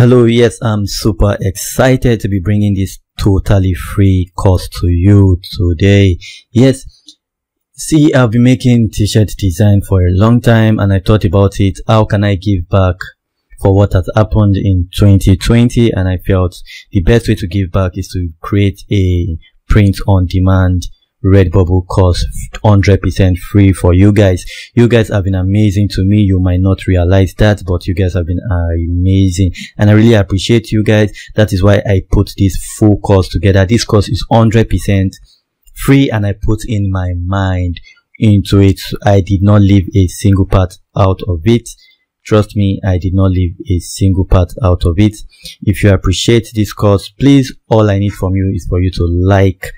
Hello, yes, I'm super excited to be bringing this totally free course to you today. Yes, see, I've been making t-shirt design for a long time and I thought about it. How can I give back for what has happened in 2020? And I felt the best way to give back is to create a print on demand Redbubble course 100% free for you guys. You guys have been amazing to me. You might not realize that, but you guys have been amazing. And I really appreciate you guys. That is why I put this full course together. This course is 100% free and I put in my mind into it. I did not leave a single part out of it. Trust me, I did not leave a single part out of it. If you appreciate this course, please, all I need from you is for you to like,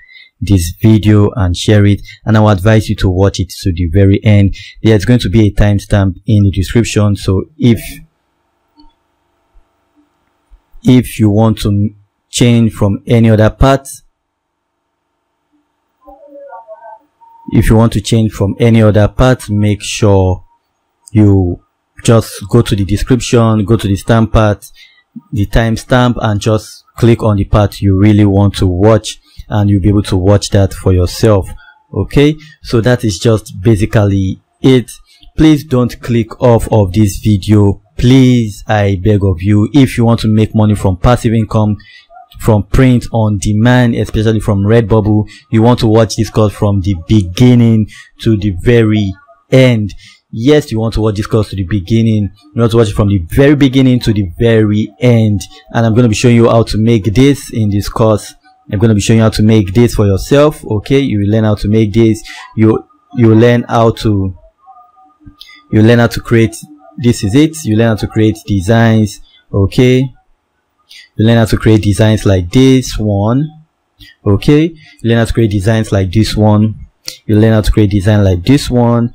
this video and share it and I will advise you to watch it to the very end. There's going to be a timestamp in the description so if if you want to change from any other part if you want to change from any other part make sure you just go to the description go to the stamp part the timestamp and just click on the part you really want to watch and you'll be able to watch that for yourself okay? So that is just basically it. Please don't click off of this video. Please i beg of you if you want to make money from passive income from print on demand especially from redbubble you want to watch this course from the beginning to the very end. Yes you want to watch this course to the beginning. You want to watch it from the very beginning to the very end. And i'm going to be showing you how to make this in this course I'm going to be showing you how to make this for yourself. Okay. You will learn how to make this. You, you learn how to, you learn how to create. This is it. You learn how to create designs. Okay. You learn how to create designs like this one. Okay. You learn how to create designs like this one. You learn how to create design like this one.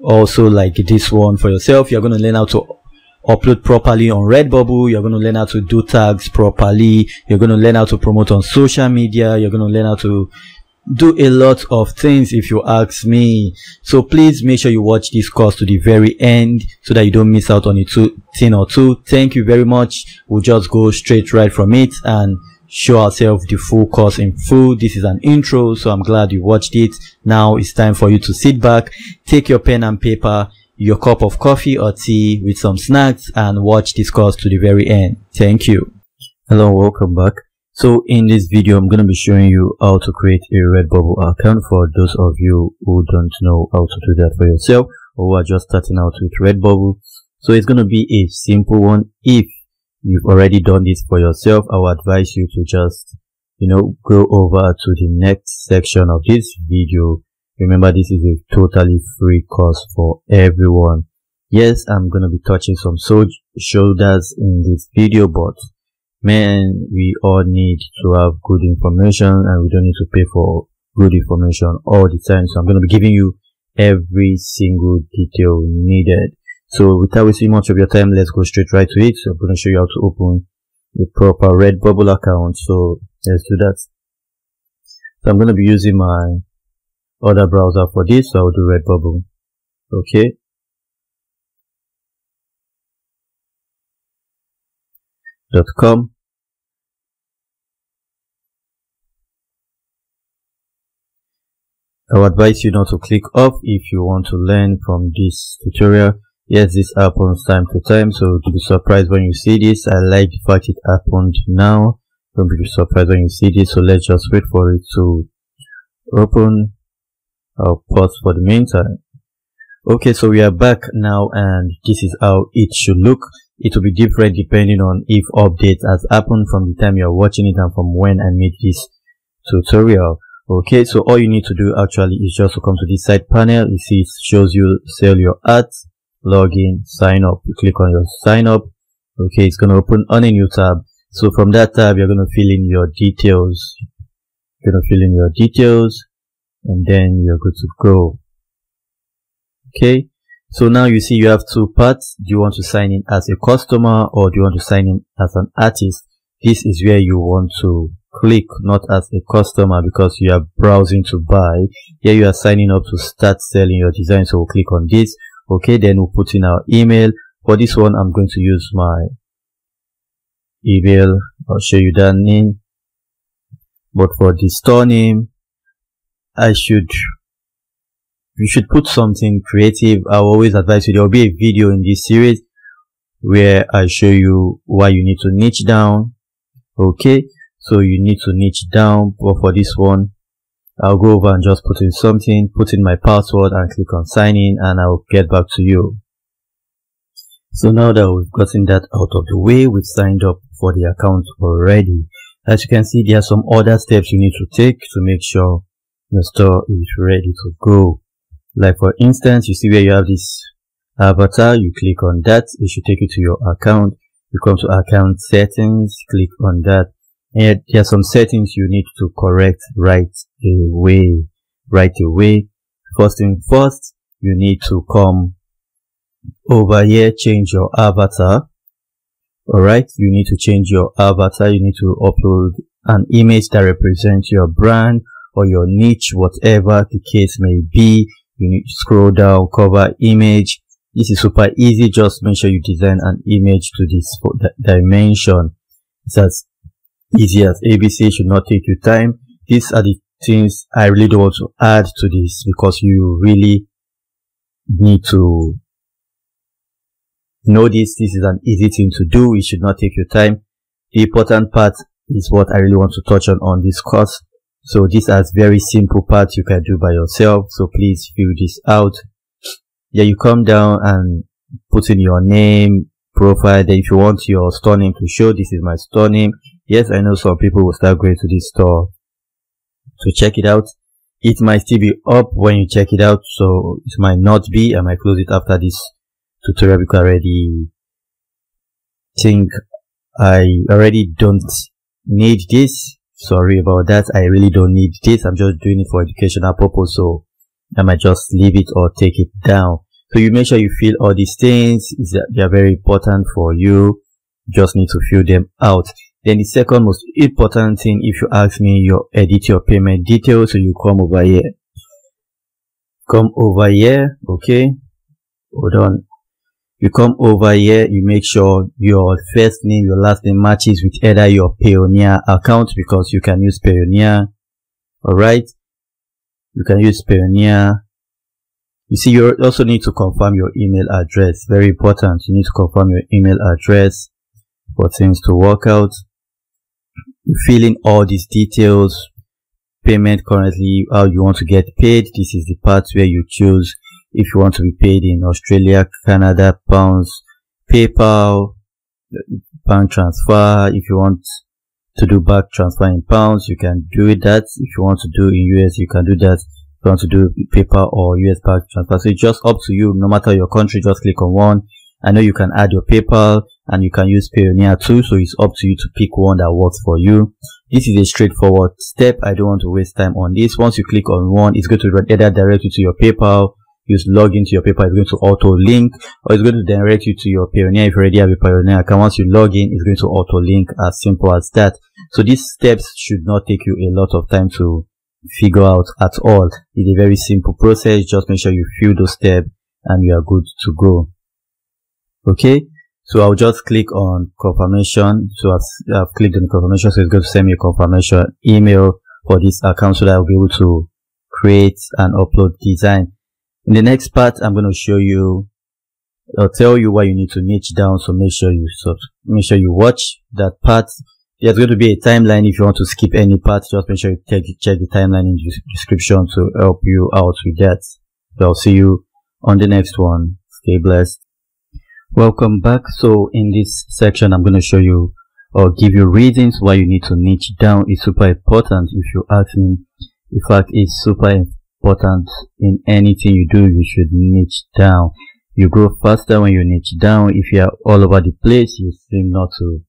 Also like this one for yourself. You're going to learn how to upload properly on Redbubble. You're going to learn how to do tags properly. You're going to learn how to promote on social media. You're going to learn how to do a lot of things if you ask me. So please make sure you watch this course to the very end so that you don't miss out on a two, thing or two. Thank you very much. We'll just go straight right from it and show ourselves the full course in full. This is an intro, so I'm glad you watched it. Now it's time for you to sit back, take your pen and paper, your cup of coffee or tea with some snacks and watch this course to the very end. Thank you. Hello, welcome back. So in this video, I'm going to be showing you how to create a Redbubble account for those of you who don't know how to do that for yourself or who are just starting out with Redbubble. So it's going to be a simple one. If you've already done this for yourself, I would advise you to just, you know, go over to the next section of this video Remember, this is a totally free course for everyone. Yes, I'm to be touching some so shoulders in this video, but man, we all need to have good information and we don't need to pay for good information all the time. So I'm to be giving you every single detail needed. So without wasting much of your time, let's go straight right to it. So I'm to show you how to open a proper Redbubble account. So let's do that. So I'm to be using my other browser for this so I'll do Redbubble okay dot com I would advise you not to click off if you want to learn from this tutorial. Yes, this happens time to time, so don't be surprised when you see this. I like the fact it happened now. Don't be surprised when you see this, so let's just wait for it to open. I'll pause for the meantime. Okay, so we are back now and this is how it should look. It will be different depending on if updates has happened from the time you're watching it and from when I made this tutorial. Okay, so all you need to do actually is just to come to this side panel. You see it shows you sell your ads, login, sign up. You click on your sign up. Okay, it's going to open on a new tab. So from that tab, you're going to fill in your details. You're going to fill in your details and then you're good to go. Okay? So now you see you have two parts. Do you want to sign in as a customer or do you want to sign in as an artist? This is where you want to click not as a customer because you are browsing to buy. Here you are signing up to start selling your design so we'll click on this. Okay then we'll put in our email. For this one i'm going to use my email. I'll show you that name. But for the store name I should you should put something creative. I'll always advise you there will be a video in this series where I show you why you need to niche down okay? So you need to niche down but for this one. I'll go over and just put in something put in my password and click on sign in and I'll get back to you. So now that we've gotten that out of the way we've signed up for the account already. As you can see there are some other steps you need to take to make sure your store is ready to go. Like for instance you see where you have this avatar you click on that it should take you to your account. You come to account settings click on that. And there are some settings you need to correct right away right away. First thing first you need to come over here change your avatar. All right you need to change your avatar. You need to upload an image that represents your brand or your niche whatever the case may be. You need to scroll down cover image. This is super easy. Just make sure you design an image to this dimension. It's as easy as abc should not take you time. These are the things i really don't want to add to this because you really need to know this. This is an easy thing to do. It should not take your time. The important part is what i really want to touch on on this course so these are very simple parts you can do by yourself. So please fill this out. Yeah you come down and put in your name profile. Then if you want your store name to show this is my store name. Yes i know some people will start going to this store to check it out. It might still be up when you check it out so it might not be. I might close it after this tutorial because I already think I already don't need this sorry about that I really don't need this I'm just doing it for educational purpose so I might just leave it or take it down. So you make sure you fill all these things. They are very important for you. Just need to fill them out. Then the second most important thing, if you ask me, you edit your payment details. So you come over here. Come over here. Okay. Hold on. You come over here. You make sure your first name, your last name matches with either your Payoneer account because you can use Payoneer. Alright you can use Payoneer. You see, you also need to confirm your email address. Very important. You need to confirm your email address for things to work out. Fill in all these details. Payment currently, how you want to get paid. This is the part where you choose if you want to be paid in Australia, Canada, pounds, PayPal, bank transfer. If you want to do back transfer in pounds, you can do it that. If you want to do in US, you can do that. If you want to do PayPal or US bank transfer, so it's just up to you. No matter your country, just click on one. I know you can add your PayPal and you can use Payoneer too, so it's up to you to pick one that works for you. This is a straightforward step. I don't want to waste time on this. Once you click on one, it's going to either direct you to your PayPal use log into your PayPal, it's going to auto link or it's going to direct you to your Payoneer if you already have a Payoneer account. Once you log in, it's going to auto link as simple as that. So these steps should not take you a lot of time to figure out at all. It's a very simple process. Just make sure you fill those steps and you are good to go. Okay. So I'll just click on confirmation. So I've, I've clicked on confirmation. So it's going to send me a confirmation email for this account so that I'll be able to create and upload design. In the next part, I'm going to show you, I'll tell you why you need to niche down. So make sure you sub, make sure you watch that part. There's going to be a timeline. If you want to skip any part, just make sure you check, check the timeline in the description to help you out with that. So I'll see you on the next one. Stay blessed. Welcome back. So in this section, I'm going to show you or give you reasons why you need to niche down. It's super important if you ask me. In fact, it's super important in anything you do you should niche down. You grow faster when you niche down. If you are all over the place you seem not to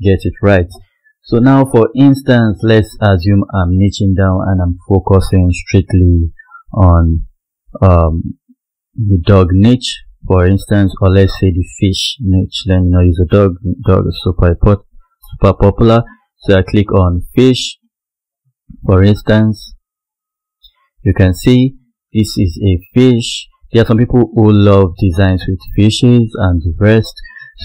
get it right. So now for instance let's assume i'm niching down and i'm focusing strictly on um, the dog niche for instance or let's say the fish niche. Then you know use a dog dog is super super popular. So i click on fish for instance you can see this is a fish. There are some people who love designs with fishes and the rest.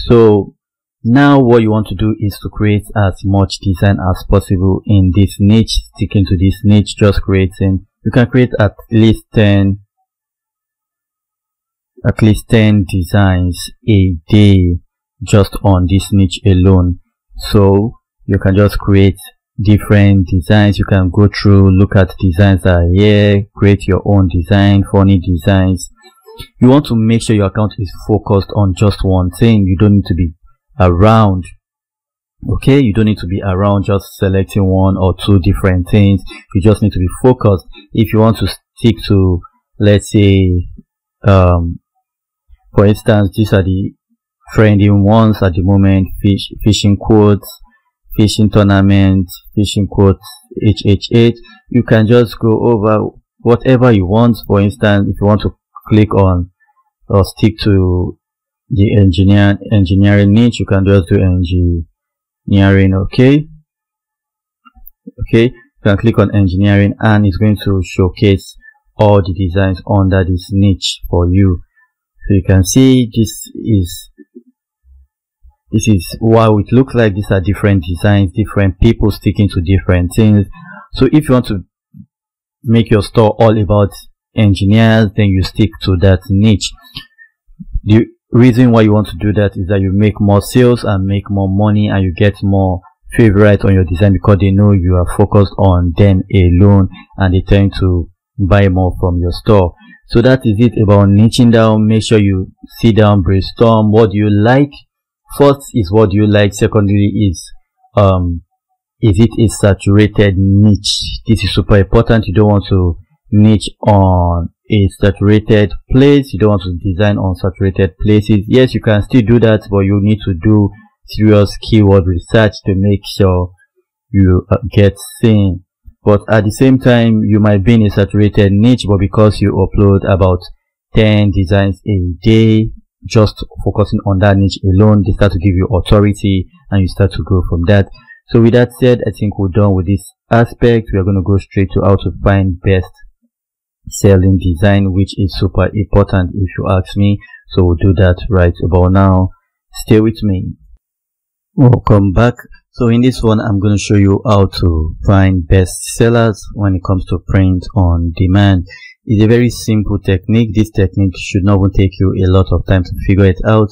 So now what you want to do is to create as much design as possible in this niche sticking to this niche just creating. You can create at least 10 at least 10 designs a day just on this niche alone. So you can just create different designs. You can go through look at designs that are here create your own design funny designs. You want to make sure your account is focused on just one thing. You don't need to be around okay? You don't need to be around just selecting one or two different things. You just need to be focused. If you want to stick to let's say um for instance these are the trending ones at the moment fish fishing quotes fishing tournament fishing quotes hh8 you can just go over whatever you want. For instance if you want to click on or stick to the engineer engineering niche you can just do engineering okay? Okay you can click on engineering and it's going to showcase all the designs under this niche for you. So you can see this is this is wow it looks like these are different designs different people sticking to different things. So if you want to make your store all about engineers then you stick to that niche. The reason why you want to do that is that you make more sales and make more money and you get more favorite on your design because they know you are focused on them alone and they tend to buy more from your store. So that is it about niching down. Make sure you sit down brainstorm. What do you like first is what do you like secondly is um is it a saturated niche? This is super important. You don't want to niche on a saturated place. You don't want to design on saturated places. Yes you can still do that but you need to do serious keyword research to make sure you uh, get seen. But at the same time you might be in a saturated niche but because you upload about 10 designs a day just focusing on that niche alone they start to give you authority and you start to grow from that. So with that said i think we're done with this aspect. We are going to go straight to how to find best selling design which is super important if you ask me. So we'll do that right about now. Stay with me. Welcome back. So in this one i'm going to show you how to find best sellers when it comes to print on demand it's a very simple technique this technique should not take you a lot of time to figure it out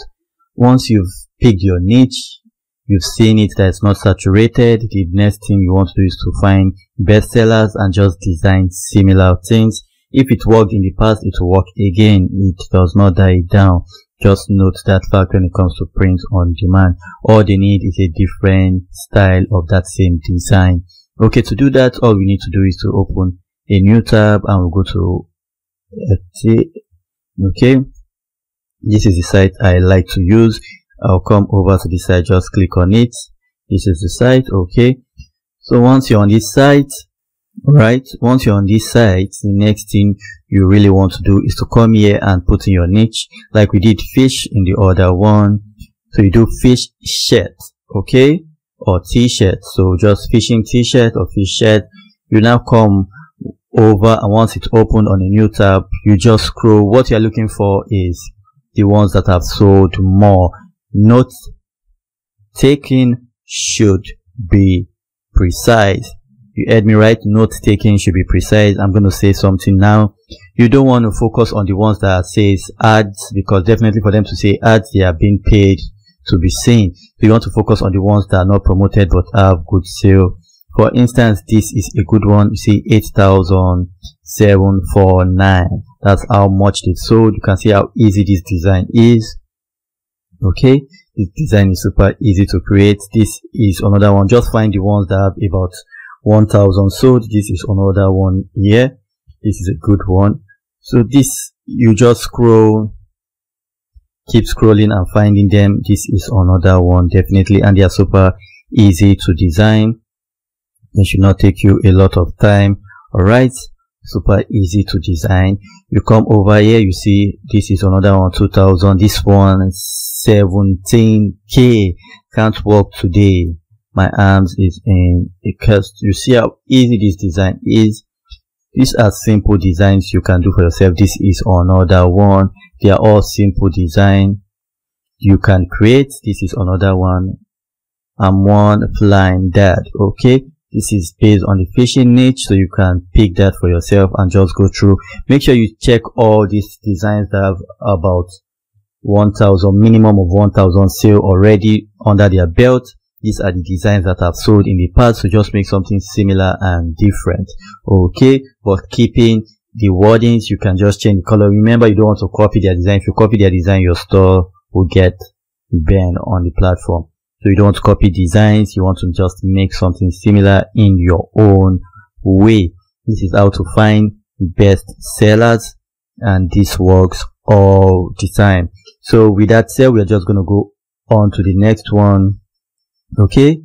once you've picked your niche you've seen it that it's not saturated the next thing you want to do is to find bestsellers and just design similar things if it worked in the past, it will work again. It does not die down. Just note that fact when it comes to print on demand. All they need is a different style of that same design. Okay, to do that, all we need to do is to open a new tab and we'll go to okay. This is the site I like to use. I'll come over to this site just click on it. This is the site okay. So once you're on this site right once you're on this site the next thing you really want to do is to come here and put in your niche like we did fish in the other one. So you do fish shirt okay or t-shirt. So just fishing t-shirt or fish shirt. You now come over and once it's opened on a new tab you just scroll. What you're looking for is the ones that have sold more. Note taking should be precise. You heard me right? Note taking should be precise. I'm going to say something now. You don't want to focus on the ones that says ads because definitely for them to say ads they are being paid to be seen. You want to focus on the ones that are not promoted but have good sale for instance this is a good one. You see 8749 that's how much they sold. You can see how easy this design is. Okay? This design is super easy to create. This is another one. Just find the ones that have about 1000 sold. This is another one here. This is a good one. So this you just scroll keep scrolling and finding them. This is another one definitely. And they are super easy to design they should not take you a lot of time. All right super easy to design. You come over here you see this is another one 2000 this one 17k can't work today. My arms is in a you see how easy this design is? These are simple designs you can do for yourself. This is another one. They are all simple design you can create. This is another one. I'm one flying dad okay this is based on the fishing niche so you can pick that for yourself and just go through. Make sure you check all these designs that have about 1000 minimum of 1000 sale already under their belt. These are the designs that I've sold in the past so just make something similar and different. Okay but keeping the wordings you can just change the color. Remember you don't want to copy their design. If you copy their design your store will get banned on the platform so you don't copy designs you want to just make something similar in your own way. This is how to find best sellers and this works all the time. So with that said we're just going to go on to the next one okay?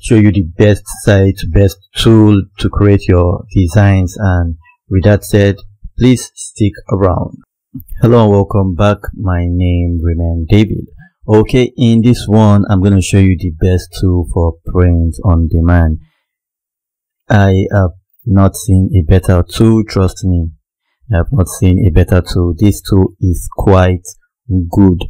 Show you the best site best tool to create your designs and with that said please stick around. Hello and welcome back. My name remain david okay in this one i'm going to show you the best tool for print on demand. I have not seen a better tool trust me. I have not seen a better tool. This tool is quite good.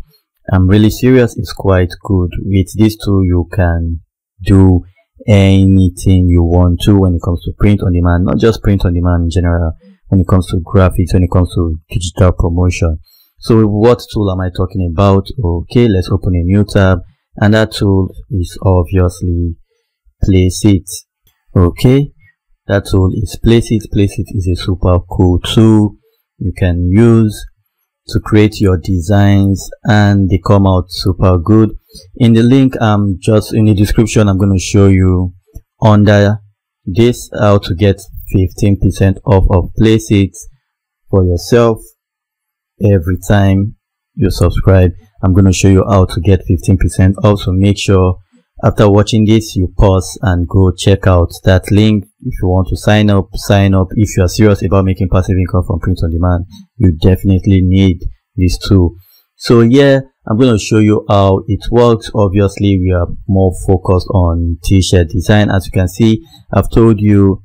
I'm really serious it's quite good. With this tool you can do anything you want to when it comes to print on demand. Not just print on demand in general when it comes to graphics, when it comes to digital promotion. So what tool am I talking about? Okay, let's open a new tab and that tool is obviously Placeit. Okay, that tool is Placeit. Placeit is a super cool tool you can use to create your designs and they come out super good. In the link, I'm just in the description, I'm going to show you under this how to get 15% off of Placeit for yourself every time you subscribe. I'm going to show you how to get 15% also make sure after watching this, you pause and go check out that link. If you want to sign up, sign up. If you are serious about making passive income from print on demand, you definitely need this tool. So yeah, I'm going to show you how it works. Obviously, we are more focused on t-shirt design. As you can see, I've told you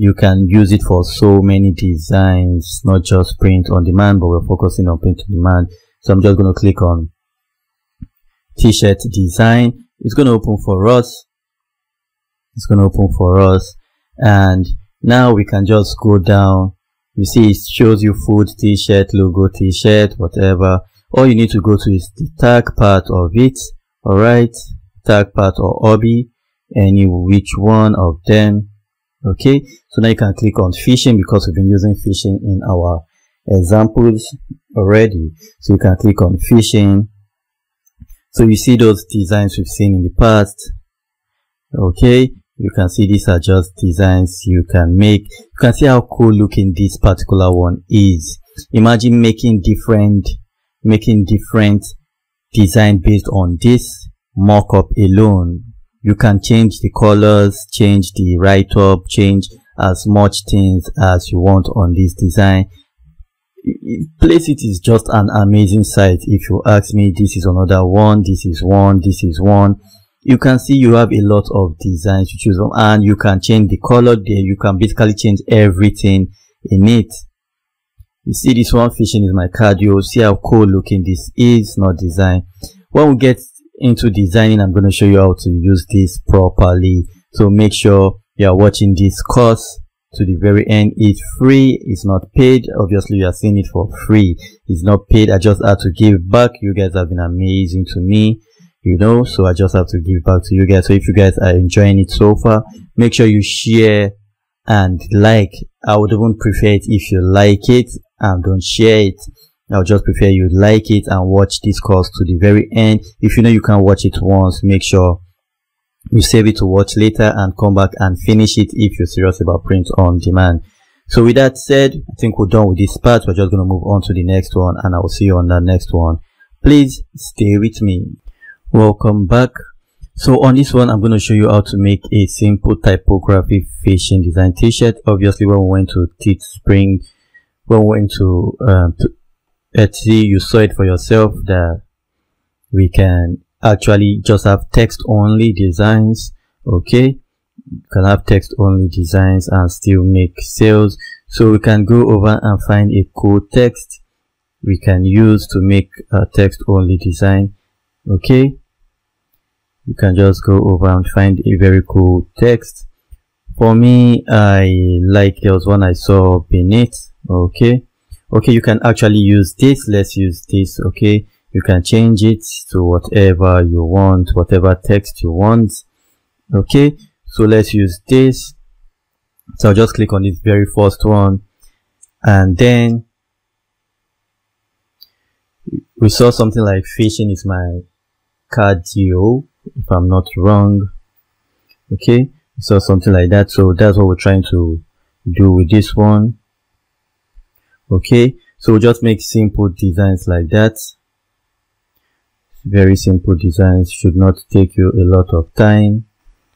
you can use it for so many designs, not just print on demand, but we're focusing on print on demand. So I'm just going to click on t-shirt design. It's going to open for us. It's going to open for us. And now we can just go down. You see, it shows you food t-shirt, logo t-shirt, whatever. All you need to go to is the tag part of it. Alright. Tag part or hobby. Any which one of them okay so now you can click on fishing because we've been using fishing in our examples already. So you can click on fishing so you see those designs we've seen in the past. Okay you can see these are just designs you can make. You can see how cool looking this particular one is. Imagine making different making different design based on this mock-up alone you can change the colors change the write-up change as much things as you want on this design. Placeit is just an amazing site. If you ask me this is another one this is one this is one. You can see you have a lot of designs to choose from and you can change the color there. You can basically change everything in it. You see this one fishing is my cardio. See how cool looking this is not design. When we get into designing i'm going to show you how to use this properly. So make sure you are watching this course to the very end. It's free it's not paid. Obviously you are seeing it for free. It's not paid. I just had to give back. You guys have been amazing to me you know so i just have to give back to you guys. So if you guys are enjoying it so far make sure you share and like. I would even prefer it if you like it and don't share it I'll just prefer you like it and watch this course to the very end. If you know you can watch it once, make sure you save it to watch later and come back and finish it if you're serious about print on demand. So with that said, I think we're done with this part. We're just going to move on to the next one and I will see you on the next one. Please stay with me. Welcome back. So on this one, I'm going to show you how to make a simple typography fishing design t-shirt. Obviously, when we went to Teespring, when we went to, um, to Etsy, you saw it for yourself that we can actually just have text only designs. Okay. You can have text only designs and still make sales. So we can go over and find a cool text we can use to make a text only design okay you can just go over and find a very cool text for me i like there was one i saw beneath okay okay you can actually use this. Let's use this okay? You can change it to whatever you want whatever text you want okay? So let's use this. So I'll just click on this very first one. And then we saw something like fishing is my cardio if I'm not wrong okay? We saw something like that. So that's what we're trying to do with this one okay so we'll just make simple designs like that. Very simple designs should not take you a lot of time.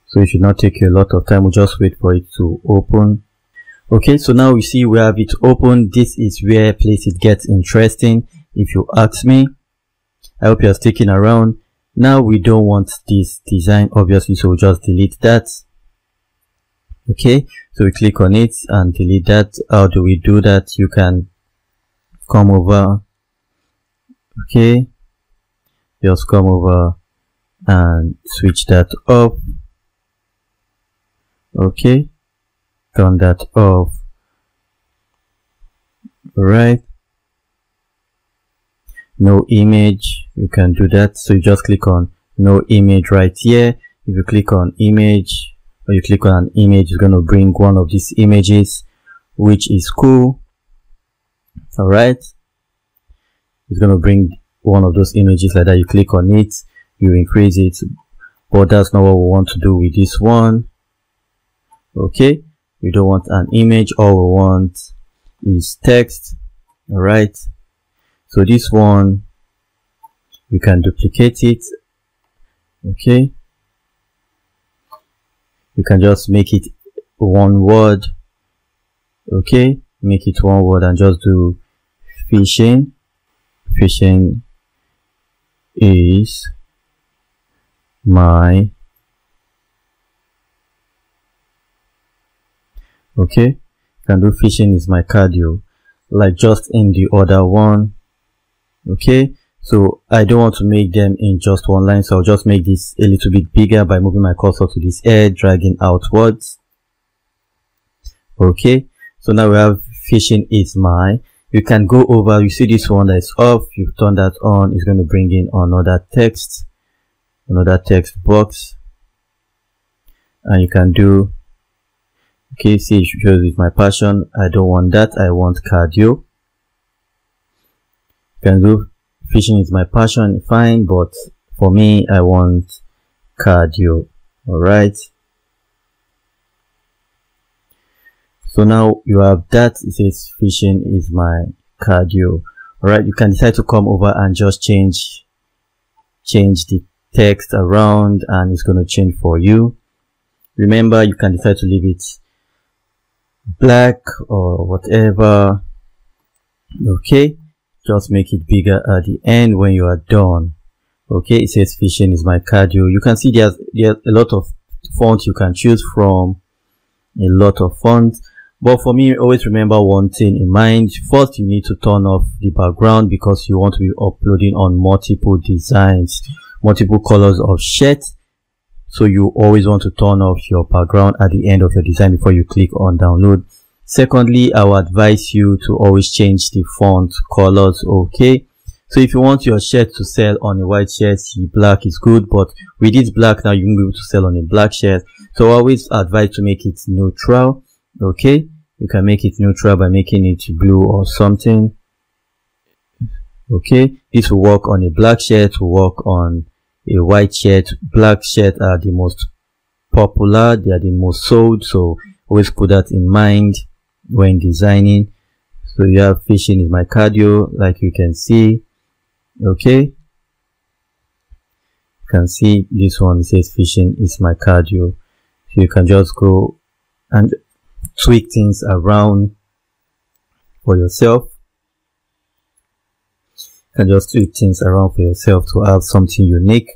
So it should not take you a lot of time. We'll just wait for it to open. Okay so now we see we have it open. This is where Placeit gets interesting if you ask me. I hope you're sticking around. Now we don't want this design obviously so we'll just delete that. Okay so we click on it and delete that. How do we do that? You can come over. Okay. Just come over and switch that off. Okay. Turn that off. Right no image. You can do that. So you just click on no image right here. If you click on image or you click on an image it's going to bring one of these images which is cool. All right it's going to bring one of those images like that. You click on it you increase it. But that's not what we want to do with this one. Okay. We don't want an image. All we want is text. All right so this one you can duplicate it. Okay you can just make it one word okay? Make it one word and just do fishing. Fishing is my okay? You can do fishing is my cardio. Like just in the other one okay so I don't want to make them in just one line so I'll just make this a little bit bigger by moving my cursor to this edge dragging outwards. Okay so now we have fishing is my you can go over you see this one that is off you turn that on it's going to bring in another text another text box. And you can do okay see it shows with my passion i don't want that i want cardio. You can do fishing is my passion fine but for me i want cardio. All right so now you have that it says fishing is my cardio. All right you can decide to come over and just change change the text around and it's going to change for you. Remember you can decide to leave it black or whatever. Okay just make it bigger at the end when you are done okay it says fishing is my cardio you can see there's there's a lot of fonts you can choose from a lot of fonts but for me, always remember one thing in mind. First, you need to turn off the background because you want to be uploading on multiple designs, multiple colors of shirts. So you always want to turn off your background at the end of your design before you click on download. Secondly, I would advise you to always change the font colors. Okay. So if you want your shirt to sell on a white shirt, black is good, but with this black now, you can be able to sell on a black shirt. So I always advise to make it neutral. Okay you can make it neutral by making it blue or something okay this will work on a black shirt will work on a white shirt black shirt are the most popular they are the most sold so always put that in mind when designing so you have fishing is my cardio like you can see okay you can see this one says fishing is my cardio so you can just go and tweak things around for yourself. You can just tweak things around for yourself to have something unique.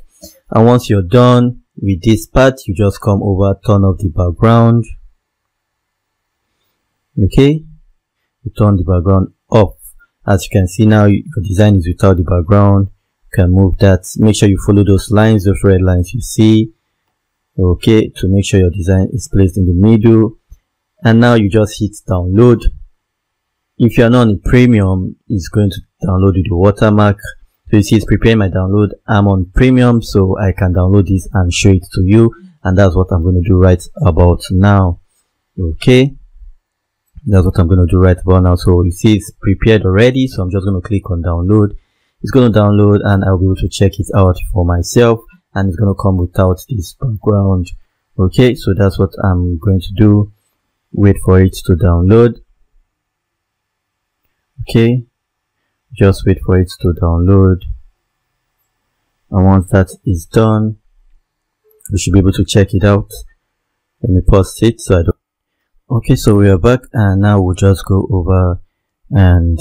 And once you're done with this part, you just come over, turn off the background. Okay. You turn the background off. as you can see now your design is without the background. You can move that. Make sure you follow those lines those red lines you see. Okay? To make sure your design is placed in the middle. And now you just hit download. If you're not on premium it's going to download with the watermark. So you see it's preparing my download. I'm on premium so i can download this and show it to you. And that's what i'm going to do right about now. Okay that's what i'm going to do right about now. So you see it's prepared already. So i'm just going to click on download. It's going to download and i'll be able to check it out for myself. And it's going to come without this background. Okay so that's what i'm going to do. Wait for it to download. Okay just wait for it to download. And once that is done we should be able to check it out. Let me pause it so I don't okay so we are back and now we'll just go over and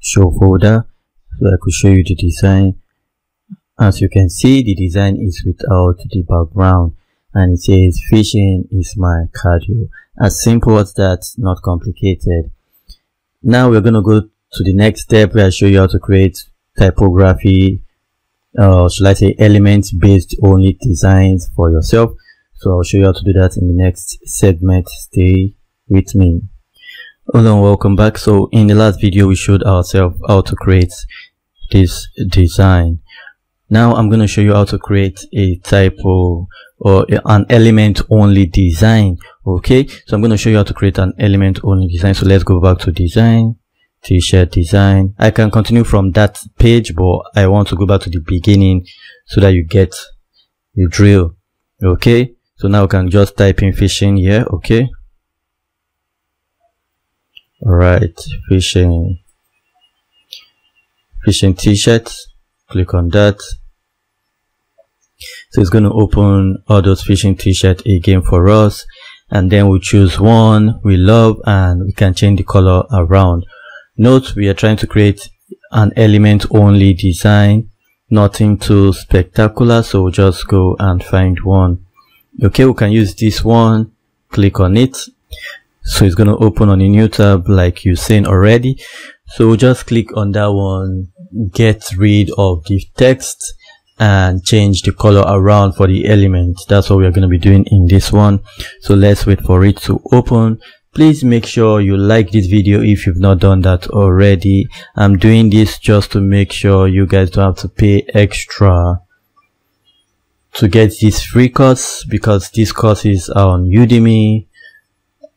show folder. So I could show you the design. As you can see the design is without the background and it says fishing is my cardio. As simple as that not complicated. Now we're going to go to the next step where I show you how to create typography uh, should I say elements based only designs for yourself so I'll show you how to do that in the next segment. Stay with me. Hello and welcome back. So in the last video we showed ourselves how to create this design. Now I'm going to show you how to create a typo or an element only design okay? So i'm going to show you how to create an element only design. So let's go back to design t-shirt design. I can continue from that page but i want to go back to the beginning so that you get you drill okay so now we can just type in fishing here okay? All right fishing fishing t-shirt click on that. So it's going to open all those fishing t-shirt again for us. And then we choose one we love and we can change the color around. Note we are trying to create an element only design nothing too spectacular so we'll just go and find one okay we can use this one click on it. So it's going to open on a new tab like you've seen already. So just click on that one get rid of the text and change the color around for the element. That's what we're going to be doing in this one. So let's wait for it to open. Please make sure you like this video if you've not done that already. I'm doing this just to make sure you guys don't have to pay extra to get this free course because these courses are on udemy.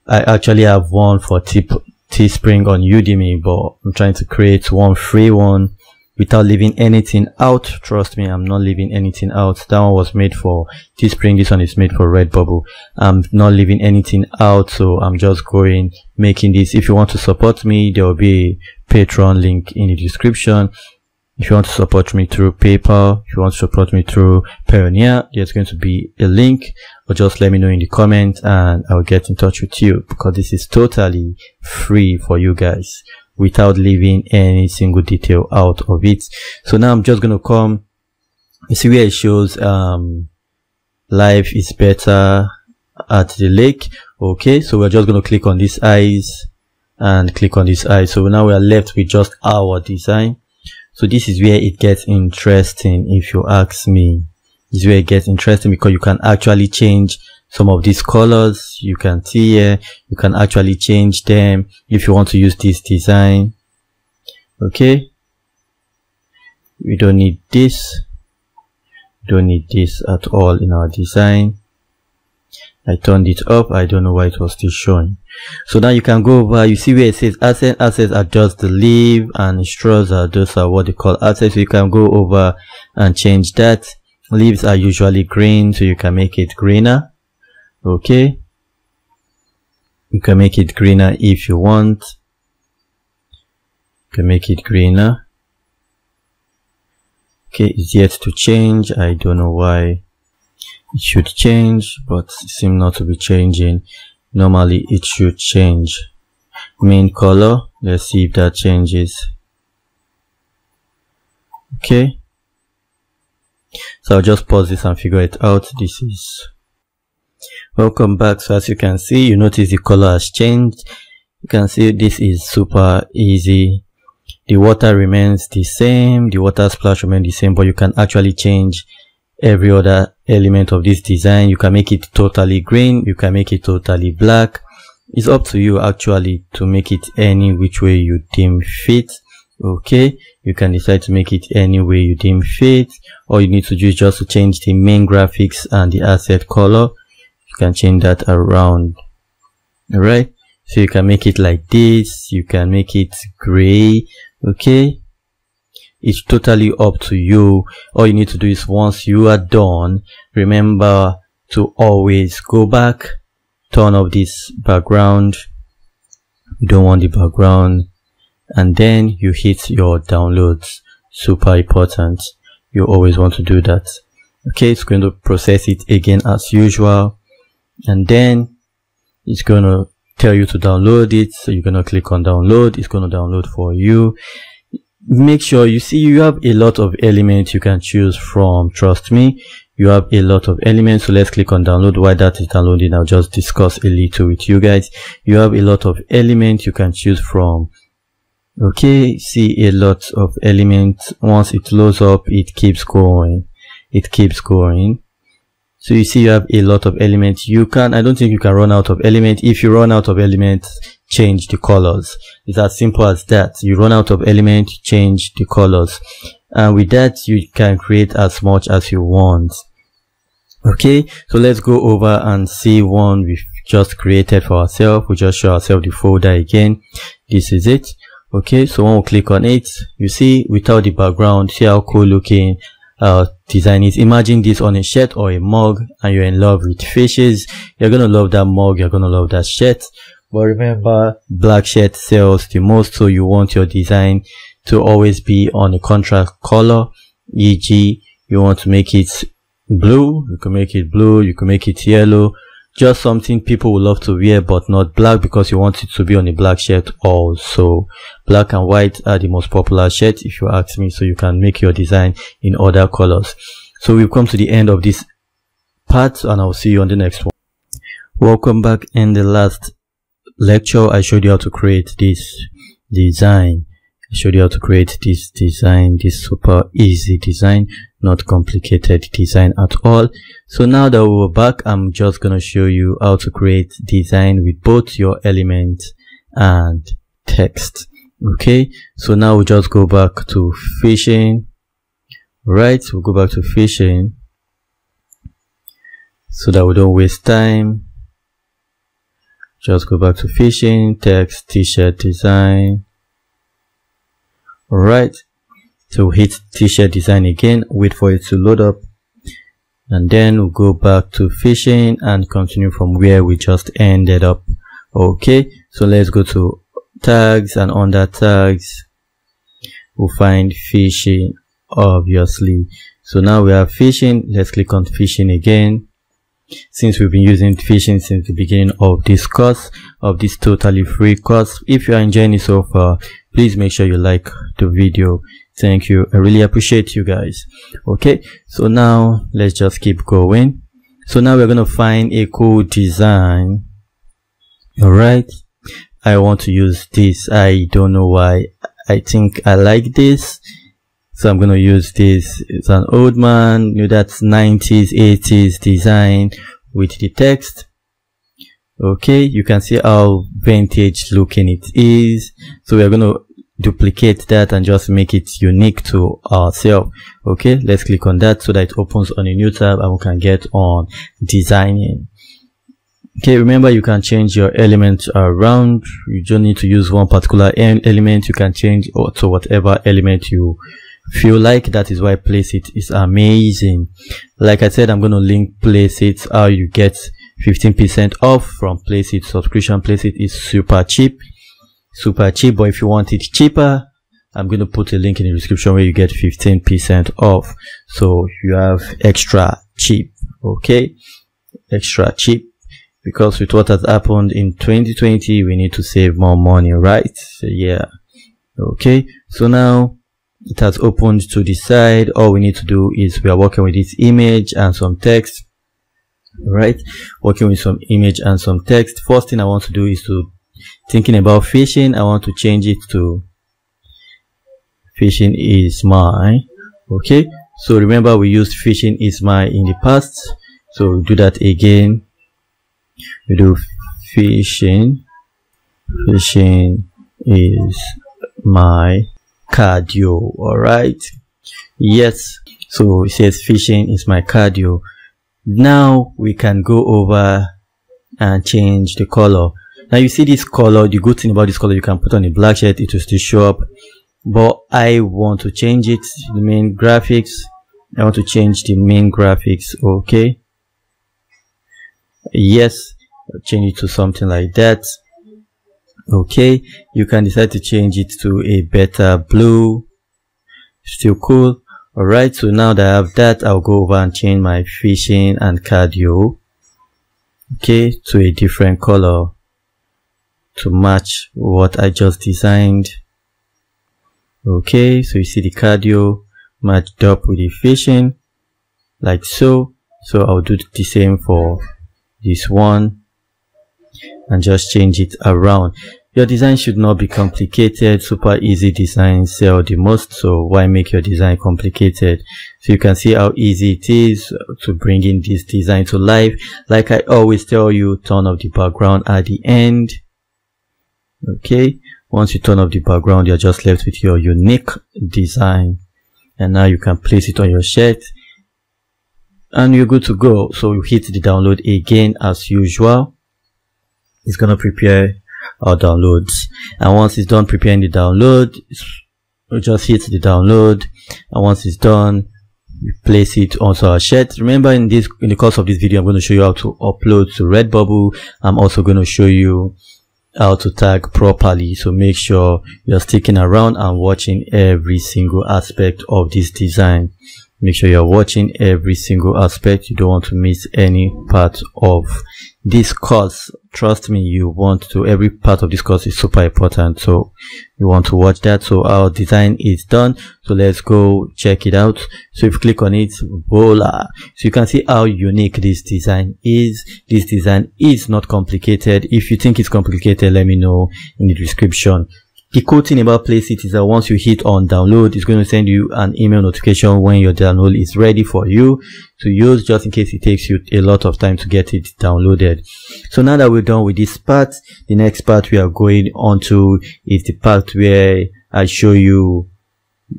I actually have one for teespring on udemy but i'm trying to create one free one without leaving anything out. Trust me i'm not leaving anything out. That one was made for teespring. This one is made for redbubble. I'm not leaving anything out so i'm just going making this. If you want to support me there will be a patreon link in the description if you want to support me through PayPal, if you want to support me through Payoneer, there's going to be a link or just let me know in the comments and I'll get in touch with you because this is totally free for you guys without leaving any single detail out of it. So now I'm just going to come, you see where it shows, um, life is better at the lake. Okay. So we're just going to click on these eyes and click on this eye. So now we are left with just our design. So this is where it gets interesting. If you ask me, this is where it gets interesting because you can actually change some of these colors. You can see here you can actually change them if you want to use this design. Okay? We don't need this. Don't need this at all in our design I turned it up. I don't know why it was still showing. So now you can go over you see where it says assets assets are just the leaf and straws are those are what they call assets so you can go over and change that. Leaves are usually green so you can make it greener. Okay? You can make it greener if you want. You can make it greener. Okay it's yet to change. I don't know why it should change but it not to be changing. Normally it should change. Main color let's see if that changes. Okay. So i'll just pause this and figure it out. This is welcome back. So as you can see you notice the color has changed. You can see this is super easy. The water remains the same. The water splash remains the same but you can actually change every other element of this design you can make it totally green you can make it totally black. It's up to you actually to make it any which way you deem fit okay? You can decide to make it any way you deem fit. All you need to do is just to change the main graphics and the asset color. You can change that around all right so you can make it like this you can make it gray okay it's totally up to you. All you need to do is once you are done remember to always go back turn off this background. You don't want the background. And then you hit your downloads. Super important. You always want to do that. Okay it's going to process it again as usual. And then it's going to tell you to download it. So you're going to click on download. It's going to download for you make sure you see you have a lot of elements you can choose from trust me. You have a lot of elements so let's click on download. Why that is downloading i'll just discuss a little with you guys. You have a lot of elements you can choose from. Okay see a lot of elements once it loads up it keeps going. It keeps going. So you see you have a lot of elements you can i don't think you can run out of elements if you run out of elements change the colors. It's as simple as that. You run out of elements change the colors. And with that you can create as much as you want. Okay? So let's go over and see one we've just created for ourselves. We just show ourselves the folder again. This is it. Okay? So when we click on it you see without the background see how cool looking uh design is. Imagine this on a shirt or a mug and you're in love with fishes. You're gonna love that mug. You're gonna love that shirt but remember black shirt sells the most so you want your design to always be on a contrast color e.g you want to make it blue you can make it blue you can make it yellow just something people would love to wear but not black because you want it to be on a black shirt also. Black and white are the most popular shirts if you ask me so you can make your design in other colors. So we've come to the end of this part and i'll see you on the next one. Welcome back in the last lecture i showed you how to create this design. I showed you how to create this design this super easy design not complicated design at all. So now that we're back i'm just gonna show you how to create design with both your element and text. Okay? So now we'll just go back to fishing. Right we'll go back to fishing so that we don't waste time just go back to fishing text t-shirt design. All right so hit t-shirt design again wait for it to load up. And then we'll go back to fishing and continue from where we just ended up. Okay so let's go to tags and under tags we'll find fishing obviously. So now we have fishing let's click on fishing again since we've been using fishing since the beginning of this course of this totally free course if you are enjoying it so far please make sure you like the video. Thank you. I really appreciate you guys. Okay so now let's just keep going. So now we're going to find a cool design. All right. I want to use this. I don't know why. I think i like this so i'm going to use this it's an old man you know that's 90s 80s design with the text. Okay you can see how vintage looking it is. So we're going to duplicate that and just make it unique to ourselves. Okay let's click on that so that it opens on a new tab and we can get on designing. Okay remember you can change your element around. You don't need to use one particular element. You can change to whatever element you feel like that is why Placeit it is amazing. Like i said i'm going to link Placeit how you get 15 percent off from Placeit subscription Placeit is super cheap super cheap but if you want it cheaper i'm going to put a link in the description where you get 15 percent off. So you have extra cheap okay? Extra cheap because with what has happened in 2020 we need to save more money right? Yeah okay? So now it has opened to the side. All we need to do is we are working with this image and some text. Right working with some image and some text. First thing i want to do is to thinking about fishing I want to change it to fishing is my okay? So remember we used fishing is my in the past. So we do that again. We do fishing. Fishing is my cardio all right yes so it says fishing is my cardio. Now we can go over and change the color. Now you see this color the good thing about this color you can put on a black shirt it will still show up. But I want to change it the main graphics. I want to change the main graphics okay? Yes change it to something like that okay you can decide to change it to a better blue. Still cool. All right so now that i have that i'll go over and change my fishing and cardio. Okay to a different color. To match what i just designed. Okay so you see the cardio matched up with the fishing. Like so. So i'll do the same for this one and just change it around. Your design should not be complicated. Super easy designs sell the most so why make your design complicated? So you can see how easy it is to bring in this design to life. Like i always tell you turn off the background at the end. Okay? Once you turn off the background you're just left with your unique design. And now you can place it on your shirt. And you're good to go. So you hit the download again as usual it's gonna prepare our downloads. And once it's done preparing the download we just hit the download. And once it's done we place it onto our shirt remember in this in the course of this video i'm going to show you how to upload to redbubble. I'm also going to show you how to tag properly. So make sure you're sticking around and watching every single aspect of this design. Make sure you're watching every single aspect. You don't want to miss any part of this course trust me you want to every part of this course is super important so you want to watch that. So our design is done so let's go check it out. So if you click on it voila. So you can see how unique this design is. This design is not complicated. If you think it's complicated let me know in the description the cool thing about Placeit is that once you hit on download, it's going to send you an email notification when your download is ready for you to use just in case it takes you a lot of time to get it downloaded. So now that we're done with this part, the next part we are going on to is the part where I show you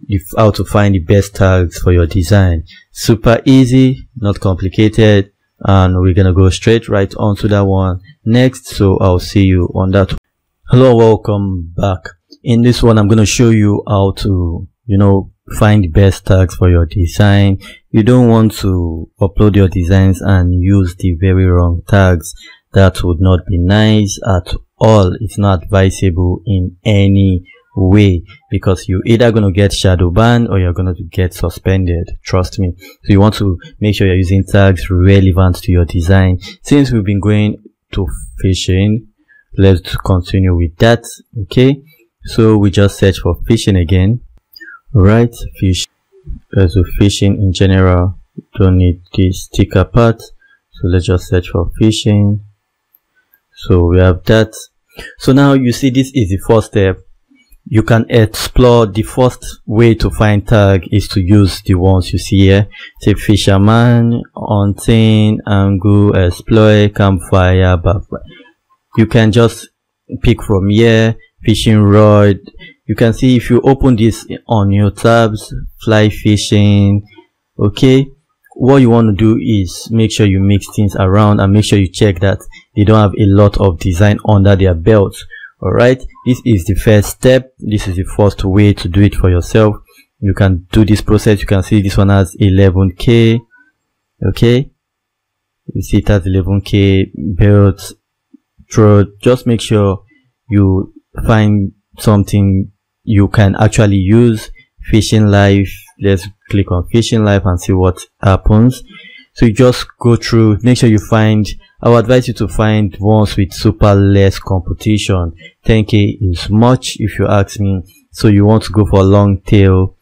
if how to find the best tags for your design. Super easy, not complicated, and we're gonna go straight right onto that one next. So I'll see you on that. Hello, welcome back in this one i'm going to show you how to you know find the best tags for your design. You don't want to upload your designs and use the very wrong tags. That would not be nice at all. It's not advisable in any way because you're either going to get shadow banned or you're going to get suspended. Trust me. So you want to make sure you're using tags relevant to your design. Since we've been going to fishing let's continue with that okay so we just search for fishing again. Right fish uh, so fishing in general don't need this sticker part. So let's just search for fishing. So we have that. So now you see this is the first step. You can explore the first way to find tag is to use the ones you see here. Say fisherman hunting angle exploit campfire buffer you can just pick from here fishing rod. You can see if you open this on your tabs fly fishing okay? What you want to do is make sure you mix things around and make sure you check that they don't have a lot of design under their belt all right this is the first step. This is the first way to do it for yourself. You can do this process. You can see this one has 11k okay? You see it has 11k belts just make sure you find something you can actually use fishing live let's click on fishing live and see what happens. So you just go through make sure you find i would advise you to find ones with super less competition. 10k is much if you ask me. So you want to go for long tail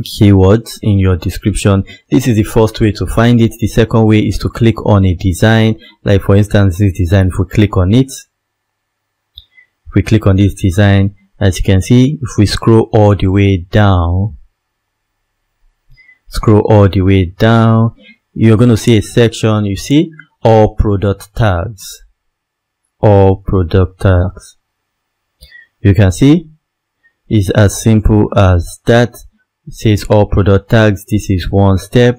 keywords in your description. This is the first way to find it. The second way is to click on a design. Like for instance this design if we click on it we click on this design. As you can see if we scroll all the way down scroll all the way down you're going to see a section you see all product tags. All product tags. You can see it's as simple as that. It says all product tags this is one step.